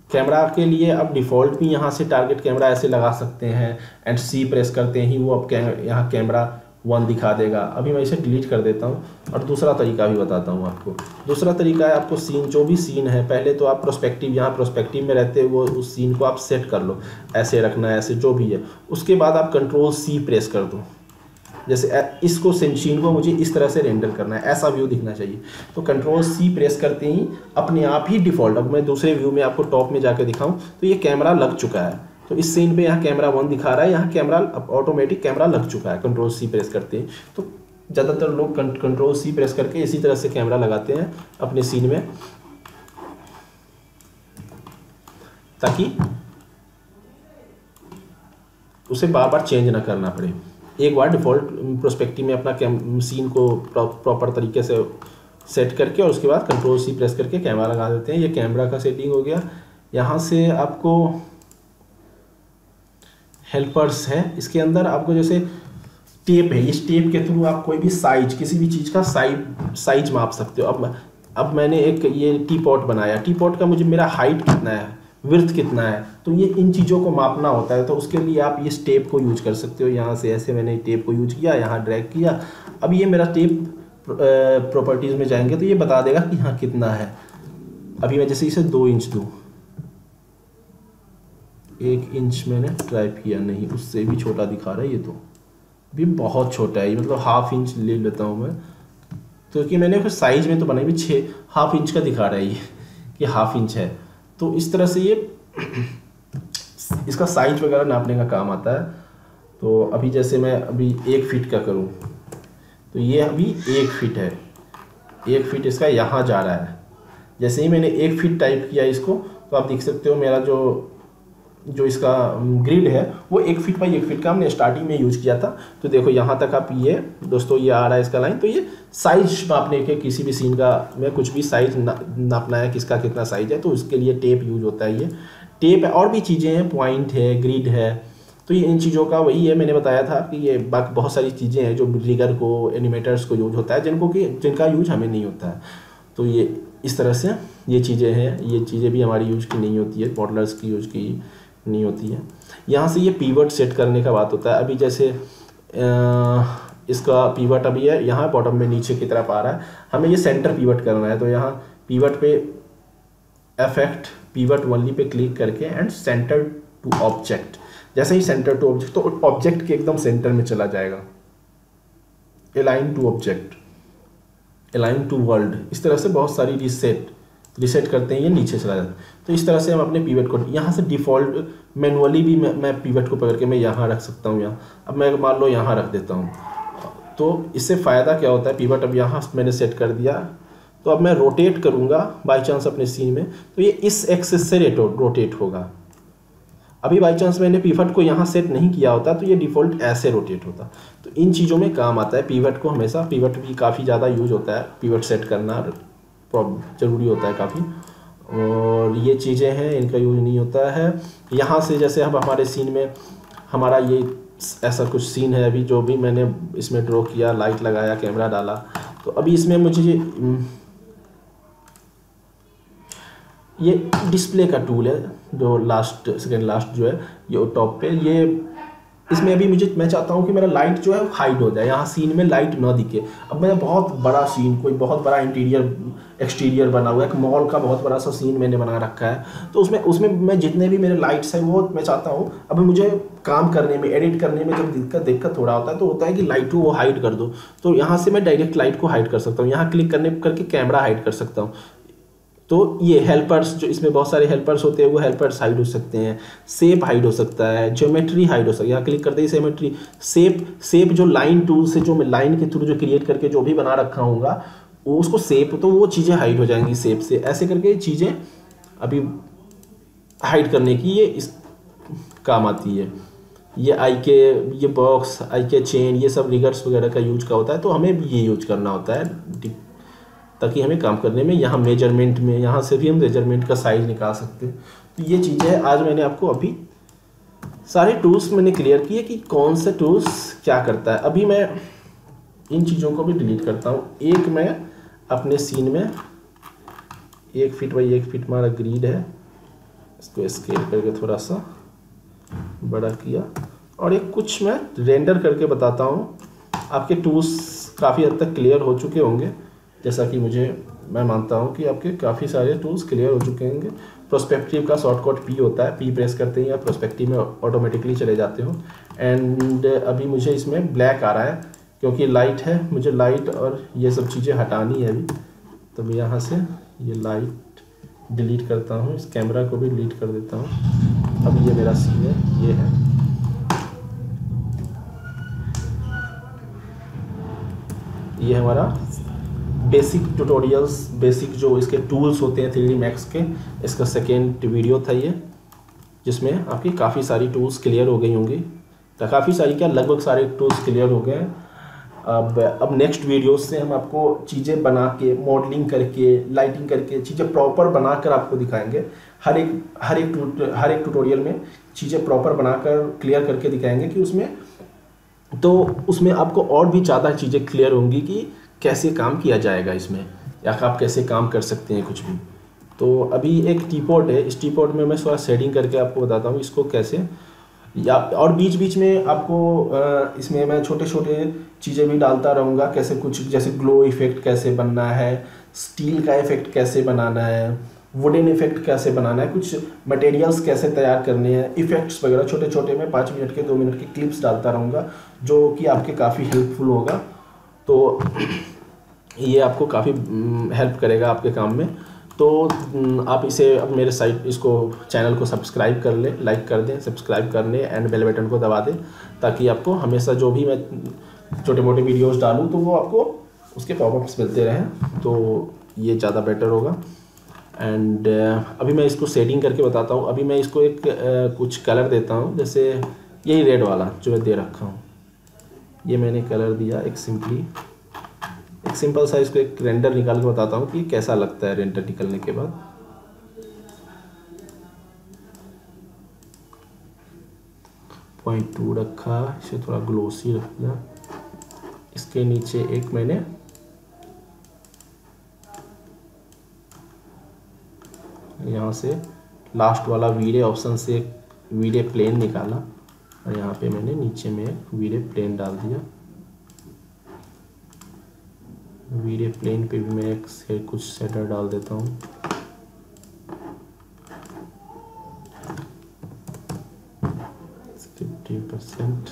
कैमरा के लिए अब डिफ़ॉल्ट भी यहाँ से टारगेट कैमरा ऐसे लगा सकते हैं एंड सी प्रेस करते ही वो अब कैम यहाँ कैमरा वन दिखा देगा। अभी मैं इसे डिलीट कर देता हूँ और दूसरा तरीका भी बताता हूँ आपको। दूसरा तरीका है आपको सीन जो भी सीन है, पहले तो आप प्रोस्पेक्टिव यहाँ प्रोस्पेक्टिव में रहते वो उस सीन को आप सेट कर लो। ऐसे रखना है, ऐसे जो भी है। उसके बाद आप कंट्रोल सी प्रेस कर दो। जैसे इसको सीन को मुझे इस तरह से रेंडर करना है, ऐसा व्यू दिखना चाहिए। तो कंट्रोल सी प्रेस करते ही अपने आप ही डिफ़ॉल्ट अब मैं दूसरे व्यू में आपको टॉप में जाकर दिखाऊँ तो ये कैमरा लग चुका है। तो इस सीन पे यहाँ कैमरा वन दिखा रहा है, यहाँ कैमरा ऑटोमेटिक कैमरा लग चुका है कंट्रोल सी प्रेस करते हैं। तो ज़्यादातर लोग कंट्रोल सी प्रेस करके इसी तरह से कैमरा लगाते हैं अपने सीन में। ताकि उसे बार बार चेंज ना करना पड़े। एक बार डिफ़ॉल्ट प्रोस्पेक्टिव में अपना सीन को प्रॉपर तरीके से सेट करके और उसके बाद कंट्रोल सी प्रेस करके कैमरा लगा देते हैं। ये कैमरा का सेटिंग हो गया। यहाँ से आपको हेल्पर्स है। इसके अंदर आपको जैसे टेप है। इस टेप के थ्रू आप कोई भी साइज़ किसी भी चीज़ का साइज़ साइज़ माप सकते हो। अब अब मैंने एक ये टी पॉट बनाया। टी पॉट का मुझे, मेरा हाइट कितना है? विर्थ कितना है? तो ये इन चीज़ों को मापना होता है तो उसके लिए आप इस टेप को यूज़ कर सकते हो। यहाँ से ऐसे मैंने टेप को यूज़ किया, यहाँ ड्रैग किया। अब ये मेरा टेप प्रॉपर्टीज़ में जाएँगे तो ये बता देगा कि यहाँ कितना है। अभी मैं जैसे इसे दो इंच दूँ। एक इंच मैंने टाइप किया नहीं, उससे भी छोटा दिखा रहा है ये तो। भी बहुत छोटा है, ये मतलब हाफ़ इंच ले लेता हूँ मैं। तो कि मैंने फिर साइज़ में तो बनाई, भी छः हाफ़ इंच का दिखा रहा है ये, कि हाफ़ इंच है। तो इस तरह से ये इसका साइज़ वगैरह नापने का काम आता है। तो अभी जैसे मैं अभी एक फीट का करूँ तो ये अभी एक फीट है। एक फीट इसका यहाँ जा रहा है। जैसे ही मैंने एक फीट टाइप किया इसको तो आप देख सकते हो मेरा जो जो इसका ग्रिड है, वो एक फीट बाई एक फीट का हमने स्टार्टिंग में यूज़ किया था। तो देखो, यहाँ तक आप ये, दोस्तों, ये आ रहा है इसका लाइन तो ये साइज़ मापने के किसी भी सीन का, में कुछ भी साइज़ नापना है, किसका कितना साइज़ है तो उसके लिए टेप यूज़ होता है ये। टेप है और भी चीज़ें हैं पॉइंट है ग्रिड है। तो ये इन चीज़ों का वही है, मैंने बताया था कि ये बाकी, बहुत सारी चीज़ें हैं जो रिगर को एनिमेटर्स को यूज़ होता है, जिनको कि, जिनका यूज़ हमें नहीं होता है। तो ये, इस तरह से ये चीज़ें हैं, ये चीज़ें भी हमारी यूज़ की नहीं होती है मॉडलर्स की यूज़ की। नहीं होती है। यहाँ से ये पीवट सेट करने का बात होता है। अभी जैसे इसका पीवट अभी है, यहाँ बॉटम में नीचे की तरफ़ आ रहा है। हमें ये सेंटर पीवट करना है तो यहाँ पीवट पे एफेक्ट पीवट वनली पे क्लिक करके एंड सेंटर टू ऑब्जेक्ट जैसे ही सेंटर टू ऑब्जेक्ट तो ऑब्जेक्ट के एकदम सेंटर में चला जाएगा। Align to object align to world इस तरह से बहुत सारी रिसेट रिसेट करते हैं ये नीचे चला जाता है। तो इस तरह से हम अपने पीवट को यहाँ से डिफ़ॉल्ट मैनुअली भी मैं, पीवट को पकड़ के मैं यहाँ रख सकता हूँ यहाँ। अब मैं मान लो यहाँ रख देता हूँ। तो इससे फ़ायदा क्या होता है? पीवट अब यहाँ मैंने सेट कर दिया। तो अब मैं रोटेट करूँगा बाई चांस अपने सीन में। तो ये इस एक्सेस से रोटेट होगा। अभी बाई चांस मैंने पीवट को यहाँ सेट नहीं किया होता तो ये डिफ़ॉल्ट ऐसे रोटेट होता। तो इन चीज़ों में काम आता है। पीवट को हमेशा पीवट भी काफ़ी ज़्यादा यूज़ होता है। पीवट सेट करना ज़रूरी होता है काफ़ी। और ये चीज़ें हैं, इनका यूज़ नहीं होता है। यहाँ से जैसे हम हमारे सीन में, हमारा ये ऐसा कुछ सीन है अभी, जो भी मैंने इसमें ड्रॉ किया लाइट लगाया कैमरा डाला तो अभी इसमें मुझे ये डिस्प्ले का टूल है, जो लास्ट सेकेंड लास्ट जो है, ये टॉप पे, ये इसमें अभी मुझे, मैं चाहता हूँ कि मेरा लाइट जो है हाइड हो जाए। यहाँ सीन में लाइट ना दिखे। अब मैं बहुत बड़ा सीन कोई बहुत बड़ा इंटीरियर एक्सटीरियर बना हुआ है। एक मॉल का बहुत बड़ा सा सीन मैंने बना रखा है। तो उसमें उसमें मैं जितने भी मेरे लाइट्स हैं वो मैं चाहता हूँ अभी मुझे काम करने में एडिट करने में जब दिक्कत दिक्कत थोड़ा होता है तो होता है कि लाइट वो हाइड कर दो। तो यहाँ से मैं डायरेक्ट लाइट को हाइड कर सकता हूँ। यहाँ क्लिक करने, करके कैमरा हाइड कर सकता हूँ। तो ये हेल्पर्स जो इसमें बहुत सारे हेल्पर्स होते हैं, वो हेल्पर्स हाइड हो सकते हैं। सेप हाइड हो सकता है ज्योमेट्री हाइड हो सकता है। यहाँ क्लिक करते ही सेमेट्री सेप सेप जो लाइन टूल से जो मैं लाइन के थ्रू जो क्रिएट करके जो भी बना रखा हूँ वो उसको सेप तो वो चीज़ें हाइड हो जाएँगी सेप से। ऐसे करके चीज़ें अभी हाइड करने की ये इस काम आती है। ये आई के ये बॉक्स आई के चेन ये सब रिगर्स वगैरह का यूज़ का होता है तो हमें ये यूज़ करना होता है। ताकि हमें काम करने में, यहाँ मेज़रमेंट में, यहाँ से भी हम मेज़रमेंट का साइज़ निकाल सकते हैं। तो ये चीज़ें आज मैंने आपको अभी सारे टूल्स मैंने क्लियर किए कि कौन से टूल्स क्या करता है। अभी मैं इन चीज़ों को भी डिलीट करता हूँ। एक मैं अपने सीन में, एक फिट बाई एक फिट हमारा ग्रीड है। इसको स्केल करके थोड़ा सा बड़ा किया। और एक कुछ मैं रेंडर करके बताता हूँ। आपके टूल्स काफ़ी हद तक क्लियर हो चुके होंगे। जैसा कि मुझे, मैं मानता हूँ कि आपके काफ़ी सारे टूल्स क्लियर हो चुके होंगे। प्रोस्पेक्टिव का शॉर्टकट पी होता है पी प्रेस करते हैं आप प्रोस्पेक्टिव में ऑटोमेटिकली चले जाते हो। एंड अभी मुझे इसमें ब्लैक आ रहा है, क्योंकि लाइट है, मुझे लाइट और ये सब चीज़ें हटानी है अभी। तो मैं यहाँ से ये लाइट डिलीट करता हूँ, इस कैमरा को भी डिलीट कर देता हूँ। अब ये मेरा सीन है, ये है। ये हमारा बेसिक ट्यूटोरियल्स बेसिक जो इसके टूल्स होते हैं थ्री मैक्स के, इसका सेकेंड वीडियो था ये, जिसमें आपकी काफ़ी सारी टूल्स क्लियर हो गई होंगी। तो काफ़ी सारी क्या, लगभग सारे टूल्स क्लियर हो गए। हैं अब अब नेक्स्ट वीडियो से हम आपको चीज़ें बना के मॉडलिंग करके लाइटिंग करके, चीज़ें प्रॉपर बनाकर आपको दिखाएँगे। हर एक हर एक हर एक ट्यूटोरियल में चीज़ें प्रॉपर बनाकर क्लियर करके दिखाएँगे कि उसमें तो उसमें आपको और भी ज़्यादा चीज़ें क्लियर होंगी कि कैसे काम किया जाएगा इसमें? या आप कैसे काम कर सकते हैं कुछ भी? तो अभी एक टीपॉट है। इस टीपॉट में मैं थोड़ा सेटिंग करके आपको बताता हूँ इसको कैसे। या और बीच बीच में आपको इसमें मैं छोटे छोटे चीज़ें भी डालता रहूँगा। कैसे कुछ, जैसे ग्लो इफ़ेक्ट कैसे बनना है, स्टील का इफ़ेक्ट कैसे बनाना है, वुडन इफ़ेक्ट कैसे बनाना है, कुछ मटेरियल्स कैसे तैयार करने हैं इफेक्ट्स वगैरह छोटे छोटे मैं पाँच मिनट के, दो मिनट के क्लिप्स डालता रहूँगा, जो कि आपके काफ़ी हेल्पफुल होगा। तो ये आपको काफ़ी हेल्प करेगा आपके काम में। तो आप इसे अब मेरे साइट इसको चैनल को सब्सक्राइब कर लें लाइक कर दें सब्सक्राइब कर लें एंड बेल बटन को दबा दें, ताकि आपको हमेशा जो भी मैं छोटे मोटे वीडियोस डालूँ तो वो आपको उसके पॉपअप्स मिलते रहें। तो ये ज़्यादा बेटर होगा। एंड अभी मैं इसको सेटिंग करके बताता हूँ। अभी मैं इसको एक कुछ कलर देता हूँ, जैसे यही रेड वाला जो मैं दे रखा हूँ। ये मैंने कलर दिया एक सिंपली एक सिंपल सा इसको एक रेंडर निकाल के बताता हूँ कि कैसा लगता है रेंडर निकलने के बाद। पॉइंट टू रखा, इसे थोड़ा ग्लोसी रख दिया इसके नीचे एक मैंने यहाँ से लास्ट वाला वीडियो ऑप्शन से वीडियो प्लेन निकाला। और यहाँ पे मैंने नीचे में वीडियो प्लेन डाल दिया। वीडियो प्लेन पे भी मैं एक से कुछ सेटर डाल देता हूँ। फिफ्टी परसेंट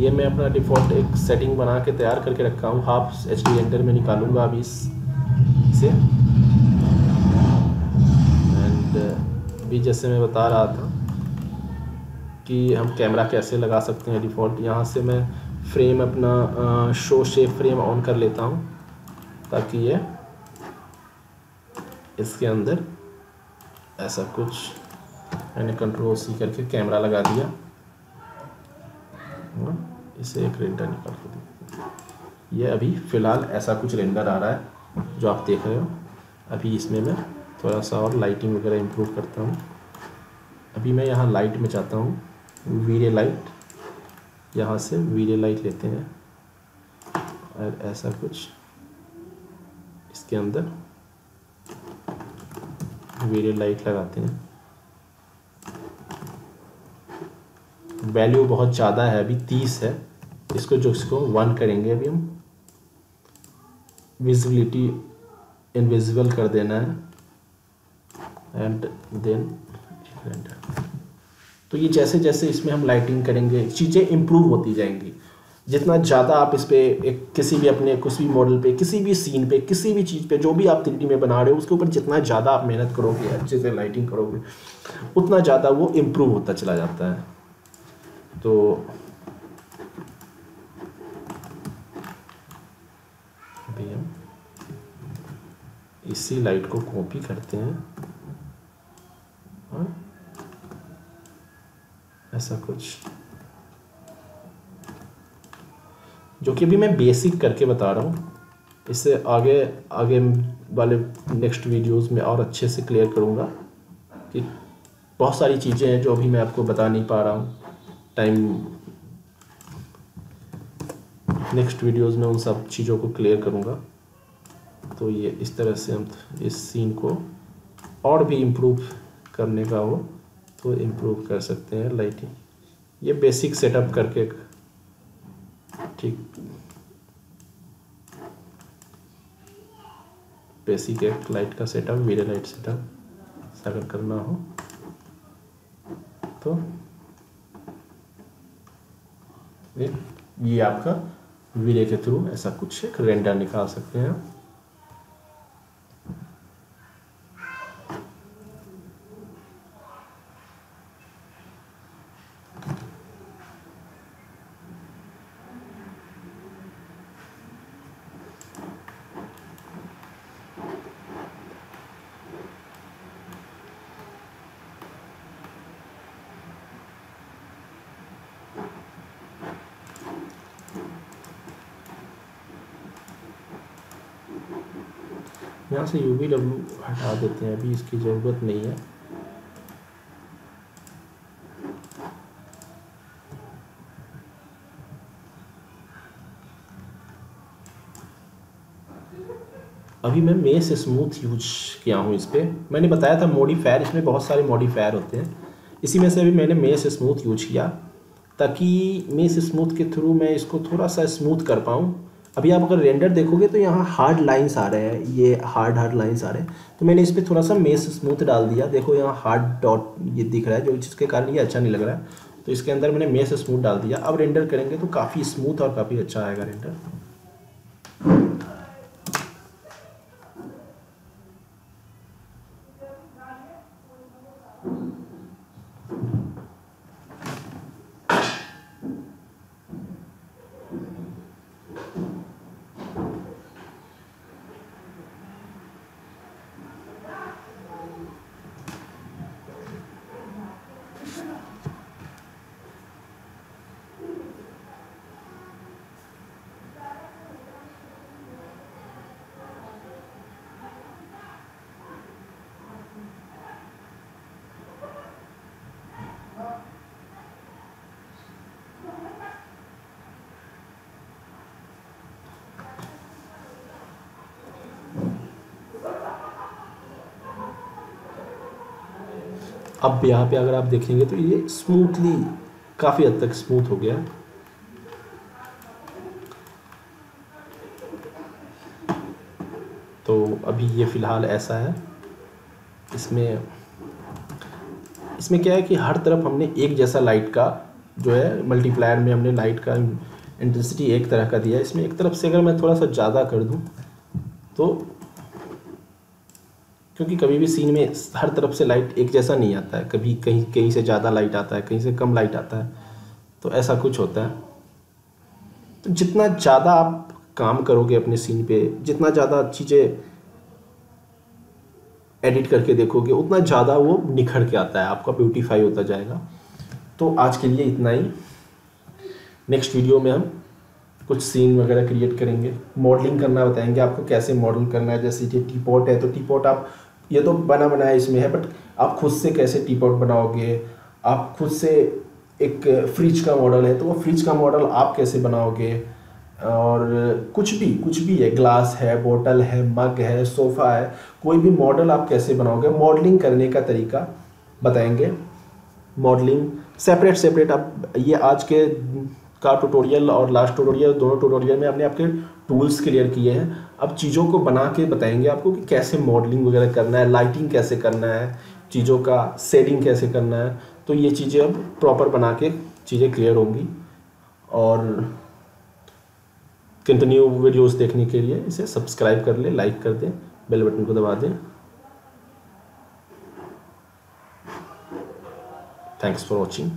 ये मैं अपना डिफ़ॉल्ट एक सेटिंग बना के तैयार करके रखा हूँ। हाफ़ एच डी एंटर में निकालूँगा अभी इस इसे। एंड अभी जैसे मैं बता रहा था कि हम कैमरा कैसे लगा सकते हैं डिफ़ॉल्ट यहाँ से मैं फ्रेम अपना शो शेप फ्रेम ऑन कर लेता हूँ ताकि ये इसके अंदर ऐसा कुछ मैंने कंट्रोल सी करके कैमरा लगा दिया। इसे एक रेंडर निकाल के देखते ये अभी फ़िलहाल ऐसा कुछ रेंडर आ रहा है, जो आप देख रहे हो। अभी इसमें मैं थोड़ा सा और लाइटिंग वगैरह इम्प्रूव करता हूँ। अभी मैं यहाँ लाइट में चाहता हूँ वीडियो लाइट यहाँ से वीरे लाइट लेते हैं। और ऐसा कुछ इसके अंदर वीडियो लाइट लगाते हैं। वैल्यू बहुत ज़्यादा है, अभी तीस है। इसको जो इसको वन करेंगे अभी हम। विजिबिलिटी इनविजिबल कर देना है। एंड देन तो ये जैसे जैसे इसमें हम लाइटिंग करेंगे, चीज़ें इम्प्रूव होती जाएँगी। जितना ज़्यादा आप इस पर एक किसी भी अपने किसी भी मॉडल पे, किसी भी सीन पे, किसी भी चीज़ पे, जो भी आप थ्री में बना रहे हो, उसके ऊपर जितना ज़्यादा आप मेहनत करोगे, अच्छे से लाइटिंग करोगे, उतना ज़्यादा वो इम्प्रूव होता चला जाता है। तो अभी हम इसी लाइट को कॉपी करते हैं। और हाँ? ऐसा कुछ। जो कि अभी मैं बेसिक करके बता रहा हूँ। इससे आगे आगे वाले नेक्स्ट वीडियोस में और अच्छे से क्लियर करूँगा कि बहुत सारी चीज़ें हैं जो अभी मैं आपको बता नहीं पा रहा हूँ। टाइम नेक्स्ट वीडियोस में उन सब चीज़ों को क्लियर करूँगा। तो ये इस तरह से हम इस सीन को और भी इम्प्रूव करने का हो तो इम्प्रूव कर सकते हैं लाइटिंग ये बेसिक सेटअप करके ठीक। बेसिक एक लाइट का सेटअप वीडियो लाइट सेटअप अगर करना हो तो ये आपका वीडियो के थ्रू ऐसा कुछ एक रेंडर निकाल सकते हैं यहाँ से यू वी डब्ल्यू हटा देते हैं, अभी इसकी ज़रूरत नहीं है। अभी मैं मेस स्मूथ यूज़ किया हूँ इस पर मैंने बताया था मॉडिफायर, इसमें बहुत सारे मॉडिफायर होते हैं। इसी में से अभी मैंने मेस स्मूथ यूज़ किया, ताकि मेस स्मूथ के थ्रू मैं इसको थोड़ा सा स्मूथ कर पाऊँ। अभी आप अगर रेंडर देखोगे तो यहाँ हार्ड लाइन्स आ रहे हैं, ये हार्ड हार्ड लाइन्स आ रहे हैं। तो मैंने इस पर थोड़ा सा मेस स्मूथ डाल दिया। देखो यहाँ हार्ड डॉट ये दिख रहा है, जो जिसके कारण ये अच्छा नहीं लग रहा है। तो इसके अंदर मैंने मेस स्मूथ डाल दिया। अब रेंडर करेंगे तो काफ़ी स्मूथ और काफ़ी अच्छा आएगा रेंडर अब यहाँ पे अगर आप देखेंगे तो ये स्मूथली काफ़ी हद तक स्मूथ हो गया। तो अभी ये फ़िलहाल ऐसा है। इसमें इसमें क्या है कि हर तरफ़ हमने एक जैसा लाइट का जो है मल्टीप्लायर में हमने लाइट का इंटेंसिटी एक तरह का दिया है। इसमें एक तरफ़ से अगर मैं थोड़ा सा ज़्यादा कर दूँ तो क्योंकि कभी भी सीन में हर तरफ़ से लाइट एक जैसा नहीं आता है। कभी कहीं कहीं से ज़्यादा लाइट आता है, कहीं से कम लाइट आता है तो ऐसा कुछ होता है। तो जितना ज़्यादा आप काम करोगे अपने सीन पे, जितना ज़्यादा चीज़ें एडिट करके देखोगे, उतना ज़्यादा वो निखर के आता है, आपका ब्यूटीफाई होता जाएगा। तो आज के लिए इतना ही। नेक्स्ट वीडियो में हम कुछ सीन वगैरह क्रिएट करेंगे। मॉडलिंग करना बताएँगे आपको, कैसे मॉडल करना है। जैसे ये टी पॉट है तो टी पॉट आप ये तो बना बनाया इसमें है बट आप खुद से कैसे टी पॉट बनाओगे? आप खुद से एक फ्रिज का मॉडल है तो वो फ्रिज का मॉडल आप कैसे बनाओगे? और कुछ भी कुछ भी है ग्लास है बोतल है मग है सोफ़ा है, कोई भी मॉडल आप कैसे बनाओगे? मॉडलिंग करने का तरीका बताएँगे। मॉडलिंग सेपरेट सेपरेट आप ये आज के का ट्यूटोरियल और लास्ट ट्यूटोरियल दोनों ट्यूटोरियल में हमने आपके टूल्स क्लियर किए हैं। अब चीज़ों को बना के बताएँगे आपको कि कैसे मॉडलिंग वगैरह करना है लाइटिंग कैसे करना है, चीज़ों का सेडिंग कैसे करना है। तो ये चीज़ें अब प्रॉपर बना के चीज़ें क्लियर होंगी। और कंटिन्यू वीडियोस देखने के लिए इसे सब्सक्राइब कर ले लाइक कर दें बेल बटन को दबा दें। Thanks for watching